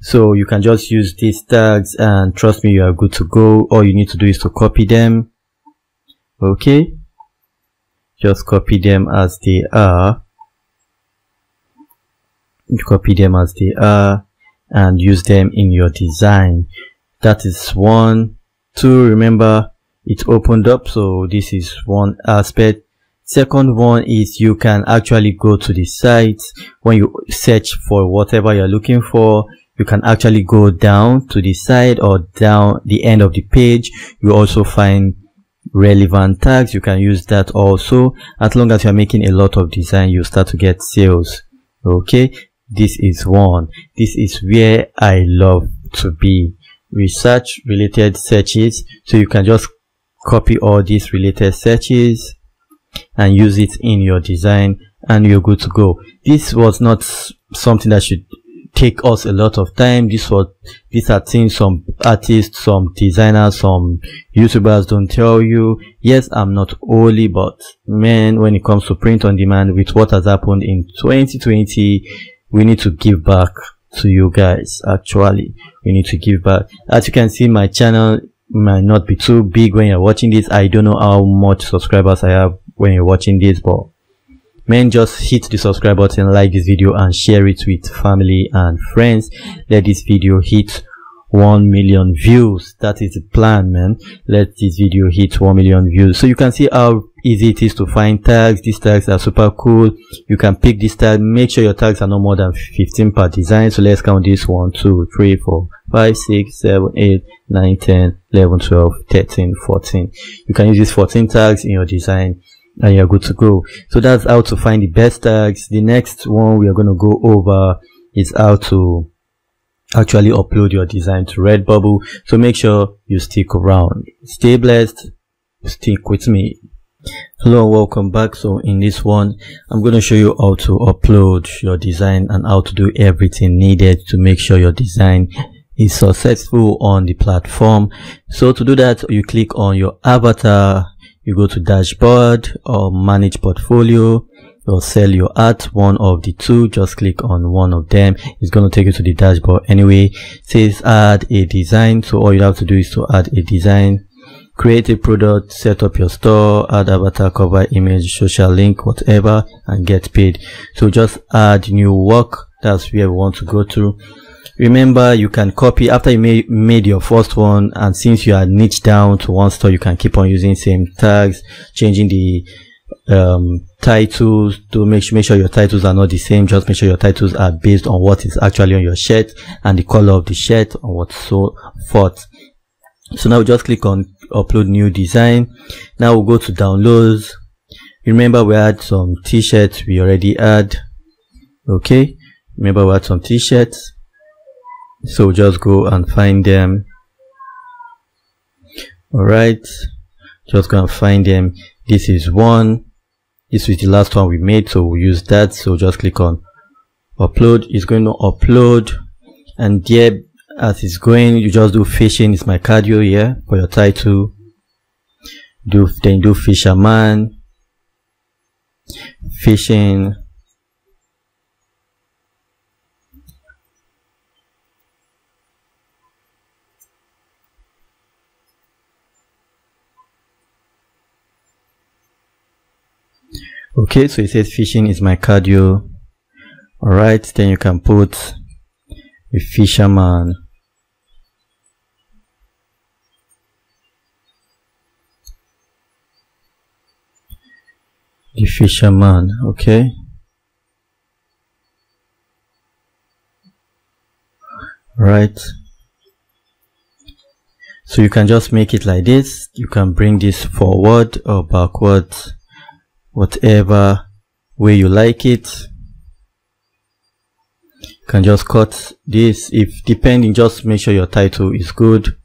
So you can just use these tags and trust me you are good to go. All you need to do is to copy them. Okay just copy them as they are. Copy them as they are and use them in your design. That is one. Two remember it opened up so this is one aspect. Second one is you can actually go to the site. When you search for whatever you're looking for you can actually go down to the side or down the end of the page. You also find relevant tags you can use that also. As long as you're making a lot of design you start to get sales. Okay? This is one. This is where i love to be. Research related searches. So you can just copy all these related searches and use it in your design and you're good to go. This was not something that should take us a lot of time. This was these are things some artists some designers some youtubers don't tell you. Yes i'm not only but man when it comes to print on demand with what has happened in 2020 we need to give back to you guys actually. We need to give back. As you can see my channel might not be too big when you're watching this. I don't know how much subscribers i have when you're watching this but man just hit the subscribe button like this video and share it with family and friends. Let this video hit 1 million views. That is the plan man. Let this video hit 1 million views. So you can see how easy it is to find tags. These tags are super cool. You can pick this tag. Make sure your tags are no more than 15 per design. So let's count this. 1 2 3 4 5 6 7 8 9 10 11 12 13 14 you can use these 14 tags in your design and you're good to go. So that's how to find the best tags. The next one we are going to go over is how to actually upload your design to redbubble. So make sure you stick around. Stay blessed. Stick with me. Hello and welcome back. So in this one i'm going to show you how to upload your design and how to do everything needed to make sure your design is successful on the platform. So to do that you click on your avatar you go to dashboard or manage portfolio or sell your art one of the two just click on one of them. It's going to take you to the dashboard. Anyway it says add a design. So all you have to do is to add a design create a product set up your store add avatar cover image social link whatever and get paid. So just add new work. That's where we want to go to remember you can copy after you made, your first one and since you are niche down to one store you can keep on using same tags changing the um, titles to make sure, make sure your titles are not the same. Just make sure your titles are based on what is actually on your shirt and the color of the shirt and what so forth. So now just click on upload new design. Now we'll go to downloads. Remember we had some t-shirts we already had. Okay? Remember we had some t-shirts so just go and find them. All right just go and find them. This is one. This is the last one we made so we'll use that. So just click on upload. It's going to upload. And there as it's going you just do fishing. It's my cardio here for your title. Do then do fisherman. Fishing okay so it says fishing is my cardio. All right then you can put a fisherman. The fisherman okay. Right so you can just make it like this. You can bring this forward or backward whatever way you like it. You can just cut this. If depending just make sure your title is good.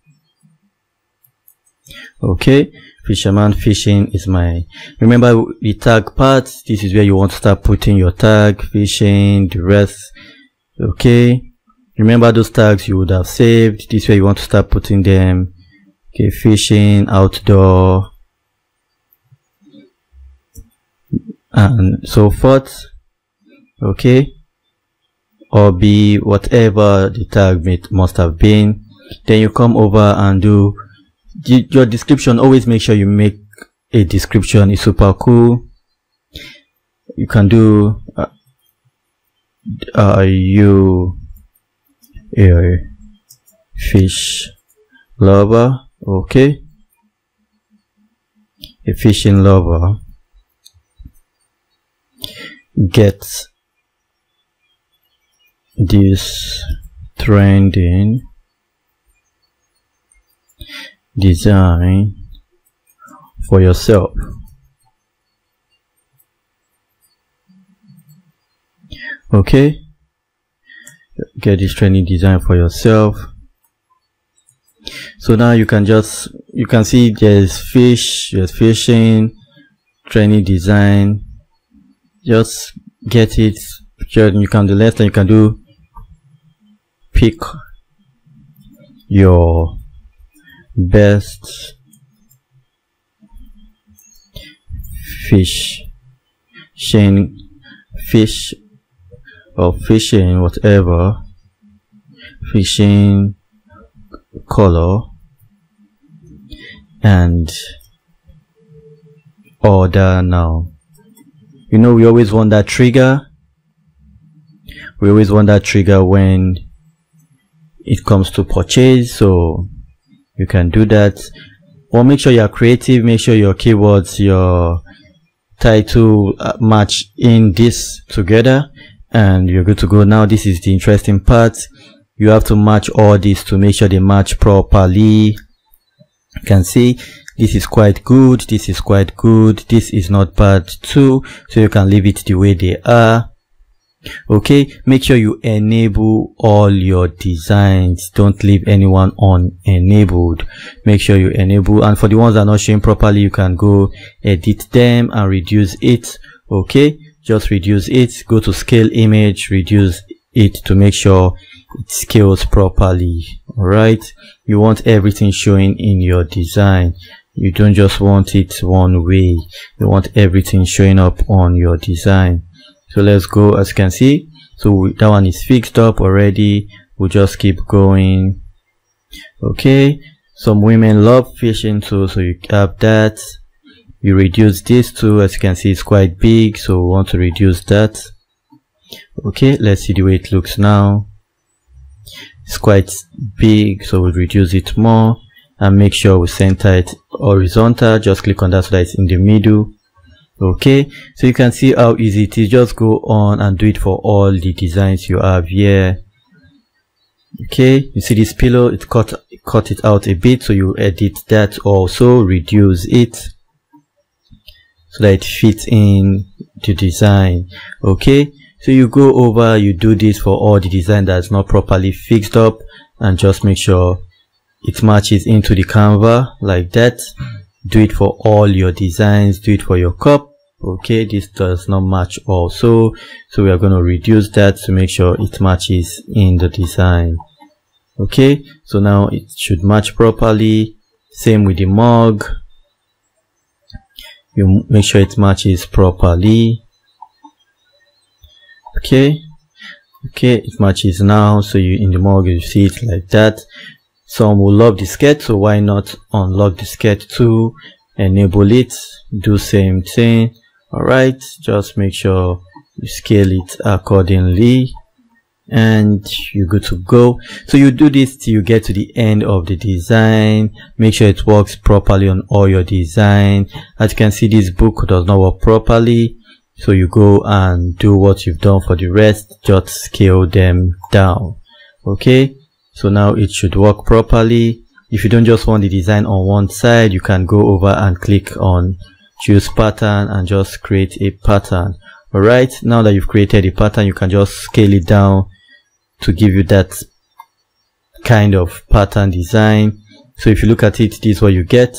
Okay. Fisherman fishing is my remember the tag part? This is where you want to start putting your tag fishing the rest. Okay. Remember those tags you would have saved. This way you want to start putting them. Okay fishing outdoor and so forth. Okay. Or be whatever the tag must have been. Then you come over and do your description. Always make sure you make a description. Is super cool. You can do uh, uh, you a fish lover. Okay. A fishing lover gets this trending design for yourself. Okay? Get this training design for yourself. So now you can just you can see there's fish there's fishing training design just get it you can do less than you can do pick your best fish shane fish or fishing whatever fishing color and order now you know we always want that trigger. We always want that trigger when it comes to purchase so you can do that. Or make sure you're creative make sure your keywords your title uh, match in this together and you're good to go. Now this is the interesting part. You have to match all these to make sure they match properly. You can see this is quite good this is quite good this is not bad too so you can leave it the way they are. Okay make sure you enable all your designs. Don't leave anyone on enabled make sure you enable and for the ones that are not showing properly you can go edit them and reduce it. Okay just reduce it. Go to scale image reduce it to make sure it scales properly. All right you want everything showing in your design you don't just want it one way. You want everything showing up on your design. So let's go. As you can see so that one is fixed up already. We'll just keep going. Okay. Some women love fishing too so you have that. You reduce this too. As you can see it's quite big so we want to reduce that. Okay let's see the way it looks now. It's quite big so we'll reduce it more and make sure we center it horizontal. Just click on that so that it's in the middle. Okay. So you can see how easy it is. Just go on and do it for all the designs you have here. Okay. You see this pillow? It cut cut it out a bit. So you edit that also. Reduce it. So that it fits in the design. Okay. So you go over you do this for all the design that's not properly fixed up. And just make sure it matches into the canva like that. Do it for all your designs. Do it for your cup. Okay this does not match also. So we are going to reduce that to make sure it matches in the design. Okay so now it should match properly. Same with the mug. You make sure it matches properly. Okay okay it matches now. So you in the mug you see it like that some will love the skirt so why not unlock the skirt to enable it do same thing. All right just make sure you scale it accordingly. And you're good to go. So you do this till you get to the end of the design. Make sure it works properly on all your design. As you can see this book does not work properly. So you go and do what you've done for the rest. Just scale them down. Okay so now it should work properly. If you don't just want the design on one side you can go over and click on choose pattern and just create a pattern. Alright now that you've created a pattern you can just scale it down to give you that kind of pattern design. So if you look at it this is what you get.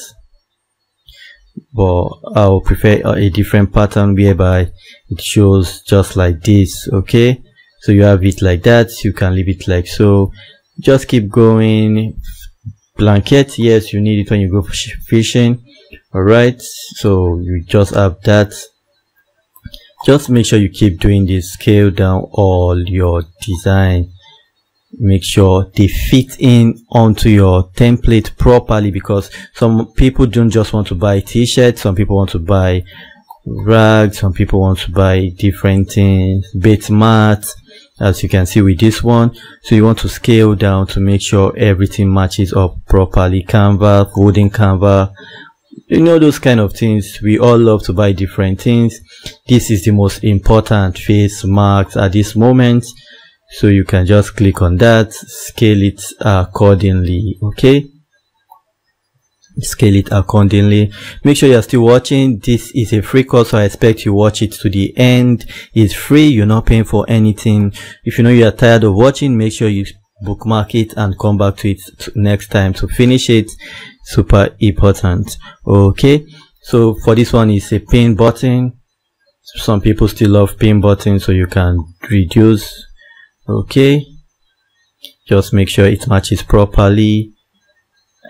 But I'll prefer a different pattern whereby it shows just like this okay? So you have it like that you can leave it like so just keep going. Blanket yes you need it when you go fishing. All right so you just have that. Just make sure you keep doing this. Scale down all your design. Make sure they fit in onto your template properly because some people don't just want to buy t-shirts. Some people want to buy rags. Some people want to buy different things. Bait mats as you can see with this one so you want to scale down to make sure everything matches up properly. Canva folding canva you know those kind of things. We all love to buy different things. This is the most important face marks at this moment. So you can just click on that scale it accordingly okay scale it accordingly. Make sure you're still watching. This is a free course so i expect you watch it to the end. It's free you're not paying for anything. If you know you are tired of watching make sure you bookmark it and come back to it next time. To finish it. Super important. Okay. So for this one is a pin button. Some people still love pin buttons so you can reduce. Okay. Just make sure it matches properly.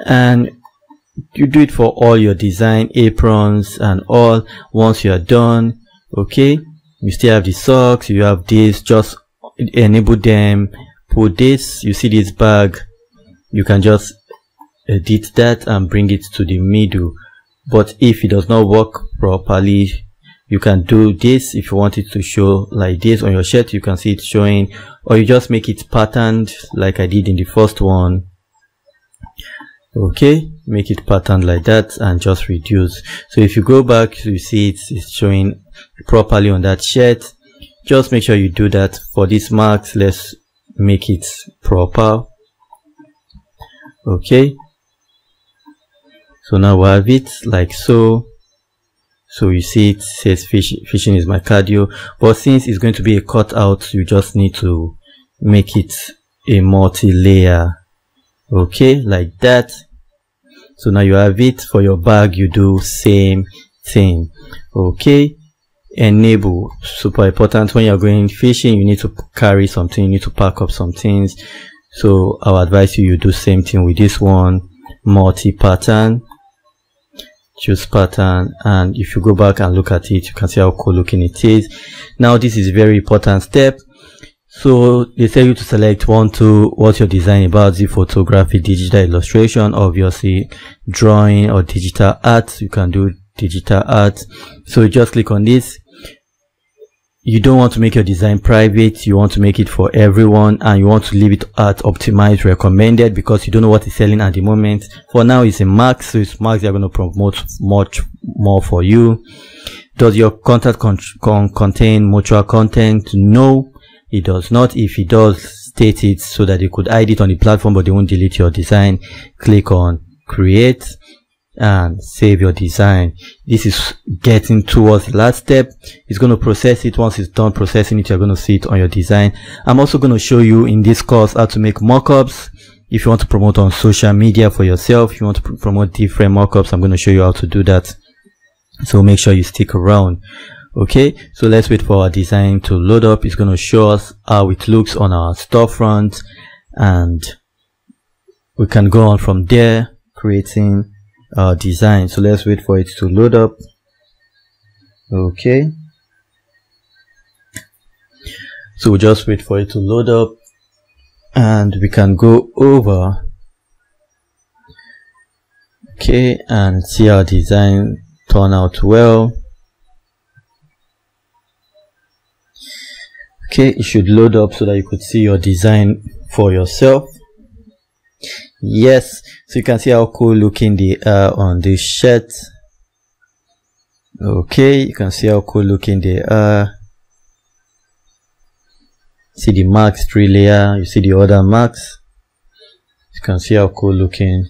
And you do it for all your design aprons and all. Once you are done okay you still have the socks you have this just enable them. Put this you see this bag you can just edit that and bring it to the middle. But if it does not work properly you can do this if you want it to show like this. On your shirt you can see it showing or you just make it patterned like I did in the first one okay make it patterned like that and just reduce. So if you go back you see it is showing properly on that shirt. Just make sure you do that. For these marks let's make it proper. Okay. So now we have it like so. So you see it says fish, fishing is my cardio. But since it's going to be a cutout you just need to make it a multi-layer. Okay like that so now you have it for your bag you do same thing okay? Enable super important. When you're going fishing you need to carry something you need to pack up some things. So i'll advise you you do same thing with this one multi pattern. Choose pattern and if you go back and look at it you can see how cool looking it is. Now this is very important step so they tell you to select one to what your design about? The photography digital illustration obviously drawing or digital art? You can do digital art. So just click on this. You don't want to make your design private. You want to make it for everyone and you want to leave it at optimized recommended because you don't know what is selling at the moment. For now it's a max so it's max they're going to promote much more for you. Does your content con con contain mutual content? No it does not. If it does state it so that you could hide it on the platform but they won't delete your design click on create and save your design. This is getting towards the last step. It's going to process it. Once it's done processing it you're going to see it on your design. I'm also going to show you in this course how to make mockups. If you want to promote on social media for yourself if you want to pr promote different mockups i'm going to show you how to do that. So make sure you stick around okay so let's wait for our design to load up. It's going to show us how it looks on our storefront and we can go on from there creating our design. So let's wait for it to load up. Okay. So we'll just wait for it to load up and we can go over. Okay and see our design turn out well okay it should load up so that you could see your design for yourself. Yes so you can see how cool looking they are on this shirt. Okay you can see how cool looking they are. See the marks three layer you see the other marks? You can see how cool looking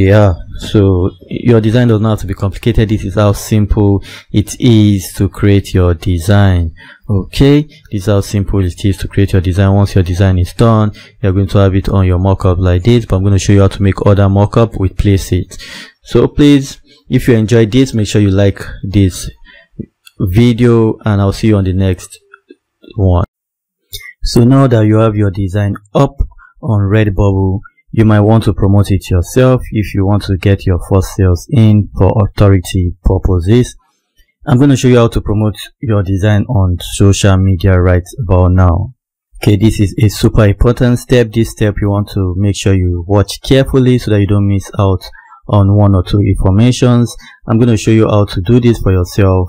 are so your design does not have to be complicated. This is how simple it is to create your design. Okay this is how simple it is to create your design. Once your design is done you're going to have it on your mockup like this but i'm going to show you how to make other mockup with placeit so please if you enjoyed this make sure you like this video and i'll see you on the next one. So now that you have your design up on redbubble you might want to promote it yourself if you want to get your first sales in for authority purposes. I'm going to show you how to promote your design on social media right about now. Okay this is a super important step. This step you want to make sure you watch carefully so that you don't miss out on one or two informations. I'm going to show you how to do this for yourself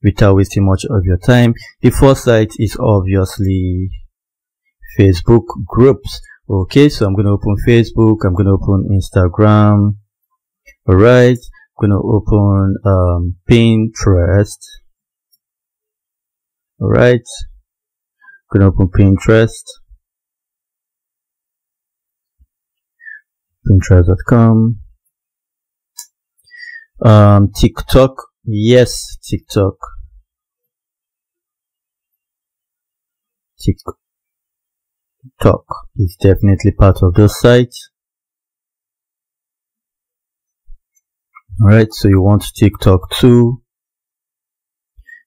without wasting much of your time. The first site is obviously facebook groups okay so i'm going to open facebook i'm going to open instagram all right i'm going to open um, pinterest all right I'm going to open Pinterest. Pinterest.com. Um, TikTok. Yes, TikTok. TikTok is definitely part of those sites. Alright, so you want TikTok too.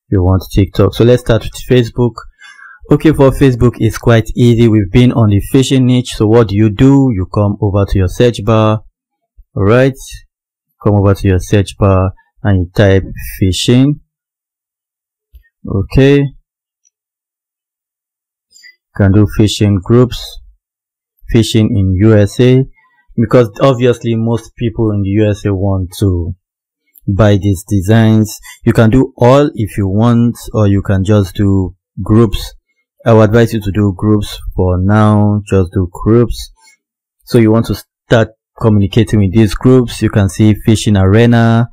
You want TikTok. So let's start with Facebook. Okay, for Facebook, it's quite easy. We've been on the fishing niche. So what do you do? You come over to your search bar. All right. Come over to your search bar and you type fishing. Okay. Can do fishing groups, fishing in USA, because obviously most people in the USA want to buy these designs. You can do all if you want, or you can just do groups I would advise you to do groups for now. Just do groups. So you want to start communicating with these groups. You can see Fishing Arena,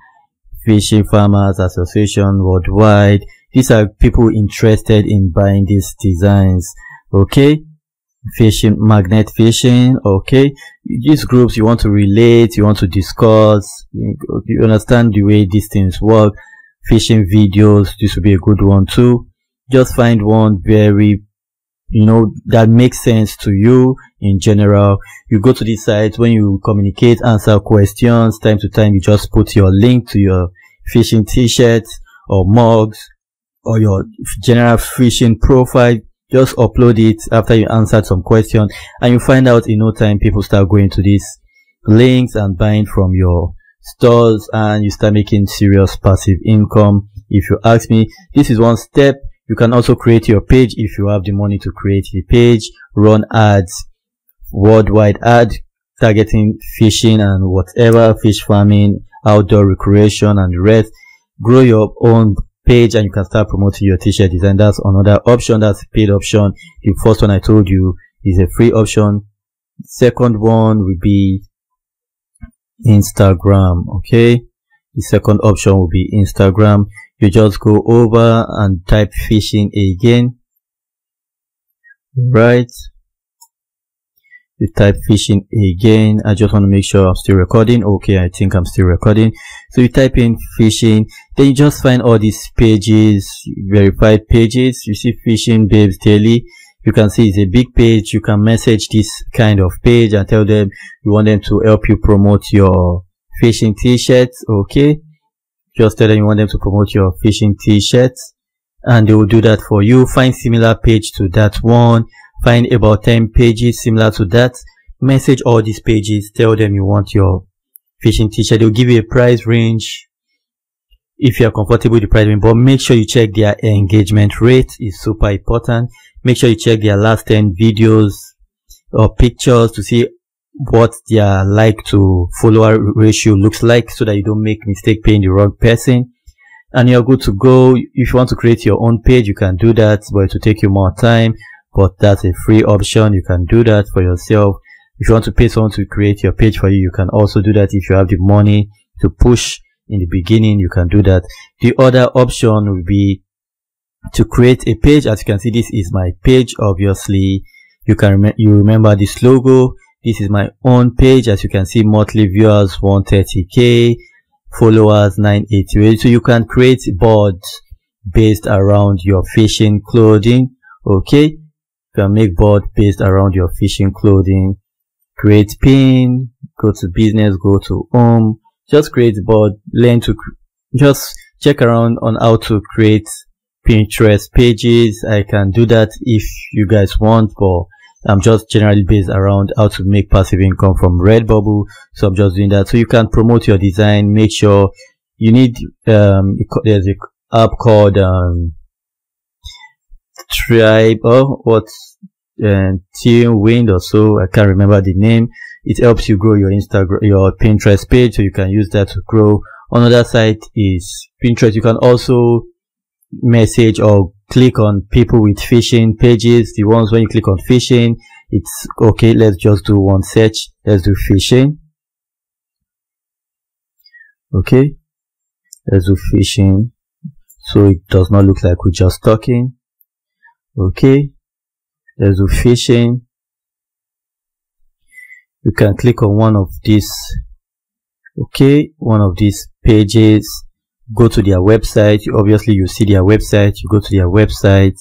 Fishing Farmers Association Worldwide. These are people interested in buying these designs. Okay. Fishing, magnet fishing. Okay. These groups you want to relate, you want to discuss, you understand the way these things work. Fishing videos. This would be a good one too just find one very you know that makes sense to you in general you go to this site when you communicate answer questions time to time you just put your link to your fishing t-shirts or mugs or your general fishing profile just upload it after you answered some questions and you find out in no time people start going to these links and buying from your stores and you start making serious passive income. If you ask me this is one step. You can also create your page if you have the money to create the page, run ads, worldwide ad, targeting fishing and whatever, fish farming, outdoor recreation and the rest. Grow your own page and you can start promoting your t-shirt design. That's another option. That's paid option. The first one I told you is a free option. Second one will be Instagram. Okay. The second option will be Instagram you just go over and type fishing again right you type fishing again. I just want to make sure i'm still recording. Okay i think i'm still recording. So you type in fishing then you just find all these pages verified pages. You see fishing babes daily. You can see it's a big page. You can message this kind of page and tell them you want them to help you promote your fishing t-shirts. Okay? Just tell them you want them to promote your fishing t-shirts and they will do that for you. Find similar page to that one. Find about 10 pages similar to that. Message all these pages. Tell them you want your fishing t-shirt. They'll give you a price range if you are comfortable with the price range. But make sure you check their engagement rate. is super important. Make sure you check their last 10 videos or pictures to see what their like to follower ratio looks like so that you don't make mistake paying the wrong person and you're good to go if you want to create your own page you can do that but it will take you more time but that's a free option. You can do that for yourself. If you want to pay someone to create your page for you you can also do that. If you have the money to push in the beginning you can do that. The other option will be to create a page. As you can see this is my page obviously. You can rem you remember this logo. This is my own page. As you can see monthly viewers 130k followers 988 so you can create boards based around your fishing clothing. Okay you can make board based around your fishing clothing create pin go to business go to home just create board, learn to just check around on how to create Pinterest pages. I can do that if you guys want, but I'm just generally based around how to make passive income from Redbubble. So I'm just doing that. So you can promote your design. Make sure you need, um, there's a app called, um, Tribe, oh, what's, uh, Tailwind or so. I can't remember the name. It helps you grow your Instagram, your Pinterest page. So you can use that to grow. Another site is Pinterest. You can also message or click on people with fishing pages. The ones when you click on fishing, it's okay. Let's just do one search. Let's do fishing. Okay. Let's do fishing. So it does not look like we're just talking. Okay. Let's do fishing. You can click on one of these. Okay. One of these pages. Go to their website. Obviously you see their website. You go to their website.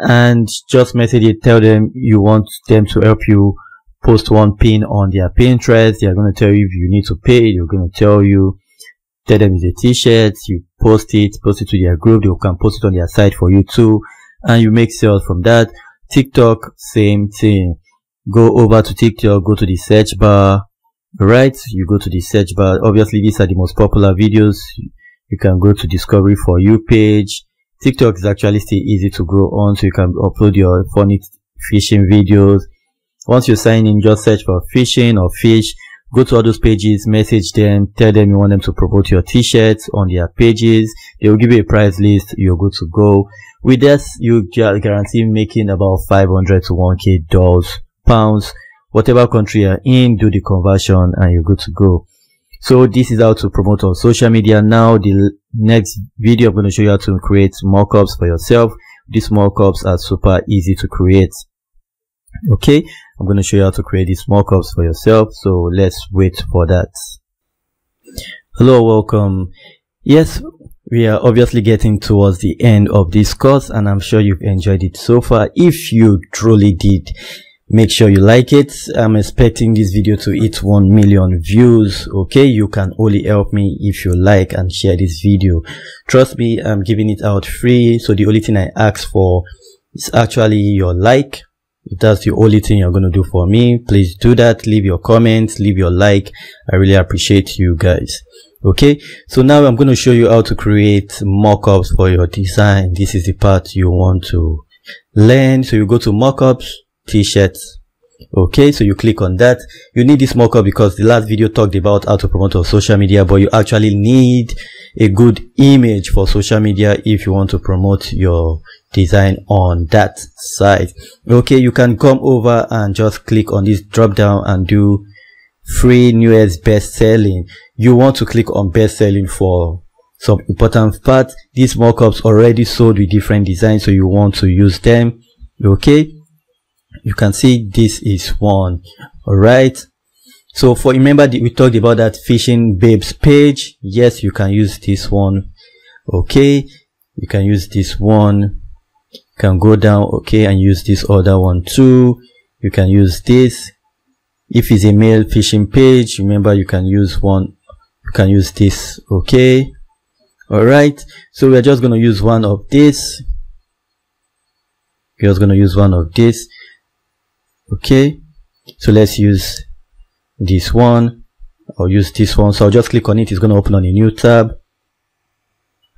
And just message it. Tell them you want them to help you post one pin on their pinterest. They're going to tell you if you need to pay. They're going to tell you. Tell them it's a t-shirt. You post it. Post it to their group. They can post it on their site for you too and you make sales from that. Tiktok same thing. Go over to tiktok go to the search bar right? You go to the search bar. Obviously these are the most popular videos. You can go to discovery for you page. Tiktok is actually still easy to grow on so you can upload your funny fishing videos. Once you sign in just search for fishing or fish go to all those pages message them tell them you want them to promote your t-shirts on their pages. They will give you a price list. You're good to go. With this you guarantee making about 500 to 1k dollars pounds. Whatever country you're in do the conversion and you're good to go. So this is how to promote on social media. Now the next video i'm going to show you how to create mockups for yourself. These mockups are super easy to create. Okay i'm going to show you how to create these mockups for yourself so let's wait for that. Hello welcome. Yes we are obviously getting towards the end of this course and i'm sure you've enjoyed it so far. If you truly did make sure you like it. I'm expecting this video to hit 1 million views okay? You can only help me if you like and share this video. Trust me i'm giving it out free so the only thing i ask for is actually your like if that's the only thing you're going to do for me please do that. Leave your comments leave your like. I really appreciate you guys. Okay? So now i'm going to show you how to create mockups for your design. This is the part you want to learn. So you go to mockups t-shirts okay so you click on that. You need this mockup because the last video talked about how to promote on social media but you actually need a good image for social media if you want to promote your design on that site. Okay you can come over and just click on this drop down and do free newest best selling you want to click on best selling for some important parts these mockups already sold with different designs so you want to use them. Okay you can see this is one. All right so for remember we talked about that fishing babes page. Yes you can use this one. Okay. You can use this one. You can go down okay and use this other one too. You can use this. If it's a male fishing page remember you can use one you can use this okay. All right so we're just going to use one of this. We're just going to use one of this okay so let's use this one I'll use this one. So I'll just click on it. It's going to open on a new tab.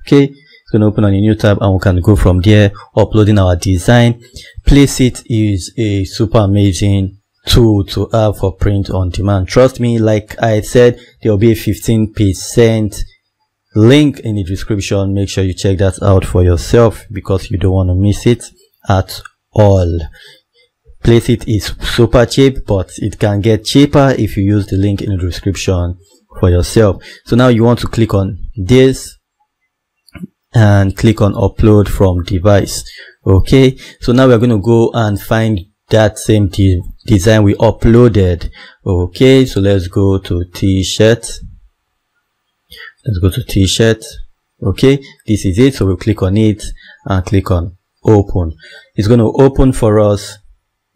Okay it's going to open on a new tab and we can go from there. Uploading our design. Placeit is a super amazing tool to have for print on demand. Trust me like I said there will be a 15 percent link in the description. Make sure you check that out for yourself because you don't want to miss it at all Placeit it is super cheap, but it can get cheaper if you use the link in the description for yourself. So now you want to click on this and click on upload from device. Okay. So now we're going to go and find that same de design we uploaded. Okay. So let's go to t-shirt. Let's go to t-shirt. Okay. This is it. So we'll click on it and click on open. It's going to open for us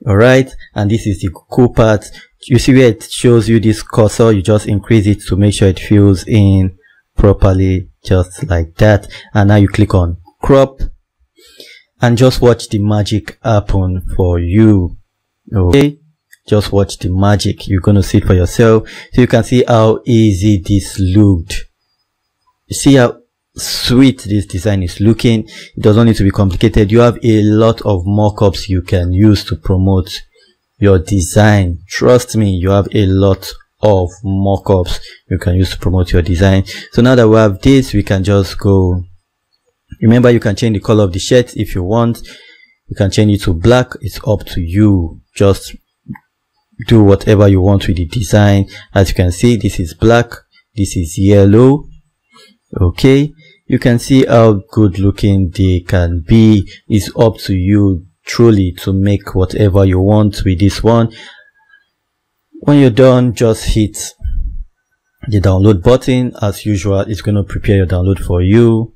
all right and this is the cool part. You see where it shows you this cursor? You just increase it to make sure it fills in properly just like that. And now you click on crop and just watch the magic happen for you. Okay just watch the magic. You're to see it for yourself. So you can see how easy this looked. You see how sweet this design is looking it doesn't need to be complicated. You have a lot of mockups you can use to promote your design. Trust me you have a lot of mockups you can use to promote your design. So now that we have this we can just go remember you can change the color of the shirt if you want. You can change it to black it's up to you. Just do whatever you want with the design. As you can see this is black this is yellow okay you can see how good looking they can be. It's up to you truly to make whatever you want with this one. When you're done just hit the download button. As usual it's going to prepare your download for you.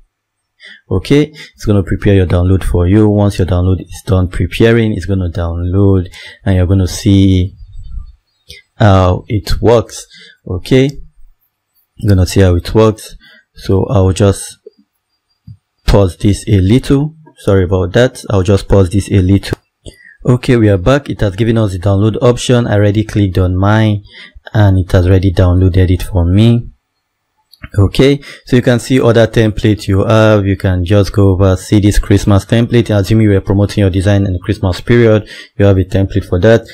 Okay? It's going to prepare your download for you. Once your download is done preparing it's going to download and you're going to see how it works. Okay? You're going to see how it works. So i'll just pause this a little. Sorry about that. I'll just pause this a little. Okay we are back. It has given us the download option. I already clicked on mine and it has already downloaded it for me. Okay so you can see other templates you have. You can just go over see this christmas template. Assuming you are promoting your design in the christmas period. You have a template for that.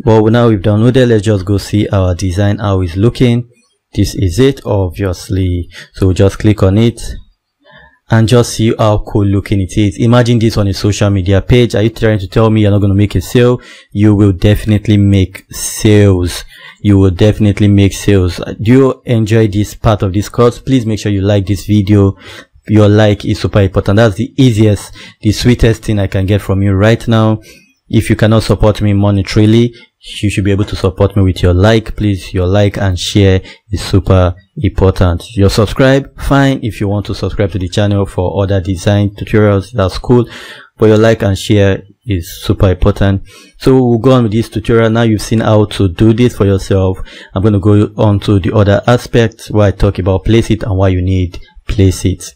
But now we've downloaded let's just go see our design how it's looking. This is it obviously. So just click on it and just see how cool looking it is. Imagine this on a social media page. Are you trying to tell me you're not going to make a sale? You will definitely make sales. You will definitely make sales. Uh, do you enjoy this part of this course? Please make sure you like this video. Your like is super important. That's the easiest the sweetest thing i can get from you right now if you cannot support me monetarily you should be able to support me with your like. Please your like and share is super important. Your subscribe fine. If you want to subscribe to the channel for other design tutorials that's cool. But your like and share is super important. So we'll go on with this tutorial. Now you've seen how to do this for yourself. I'm going to go on to the other aspects where i talk about Placeit and why you need Placeit.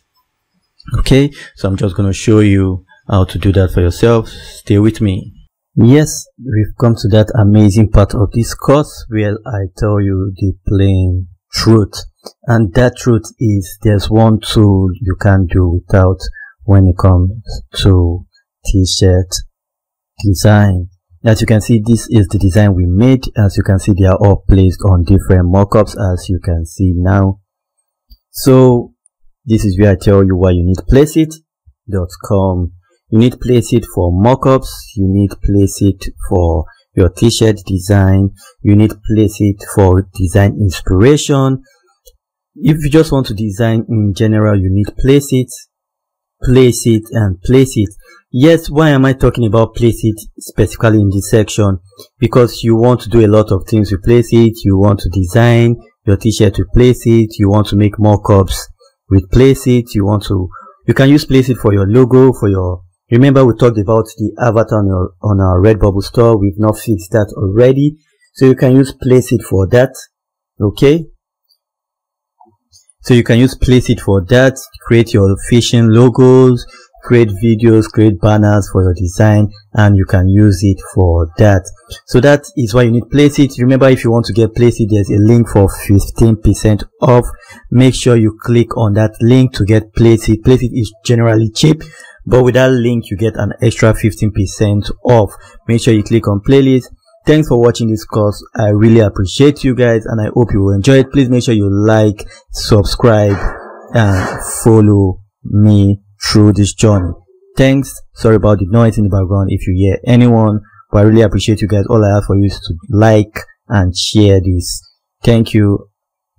Okay? So i'm just going to show you how to do that for yourself. Stay with me Yes, we've come to that amazing part of this course where I tell you the plain truth. And that truth is there's one tool you can't do without when it comes to t-shirt design. As you can see, this is the design we made. As you can see, they are all placed on different mockups as you can see now. So this is where I tell you why you need placeit.com you need Placeit for mockups you need Placeit for your t-shirt design you need Placeit for design inspiration. If you just want to design in general you need Placeit place it and Placeit. Yes why am i talking about Placeit specifically in this section? Because you want to do a lot of things with Placeit you want to design your t-shirt with Placeit you want to make mockups with Placeit you want to you can use Placeit for your logo for your Remember we talked about the avatar on, your, on our Redbubble store. We've not fixed that already. So you can use Placeit for that. Okay. So you can use Placeit for that. Create your fishing logos, create videos, create banners for your design, and you can use it for that. So that is why you need Placeit. Remember, if you want to get Placeit, there's a link for 15% off. Make sure you click on that link to get Placeit. Placeit is generally cheap but with that link you get an extra 15% off. Make sure you click on playlist. Thanks for watching this course. I really appreciate you guys and i hope you will enjoy it. Please make sure you like subscribe and follow me through this journey. Thanks. Sorry about the noise in the background if you hear anyone but i really appreciate you guys. All i have for you is to like and share this. Thank you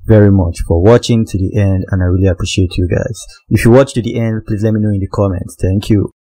very much for watching to the end and I really appreciate you guys. If you watch to the end, please let me know in the comments. Thank you.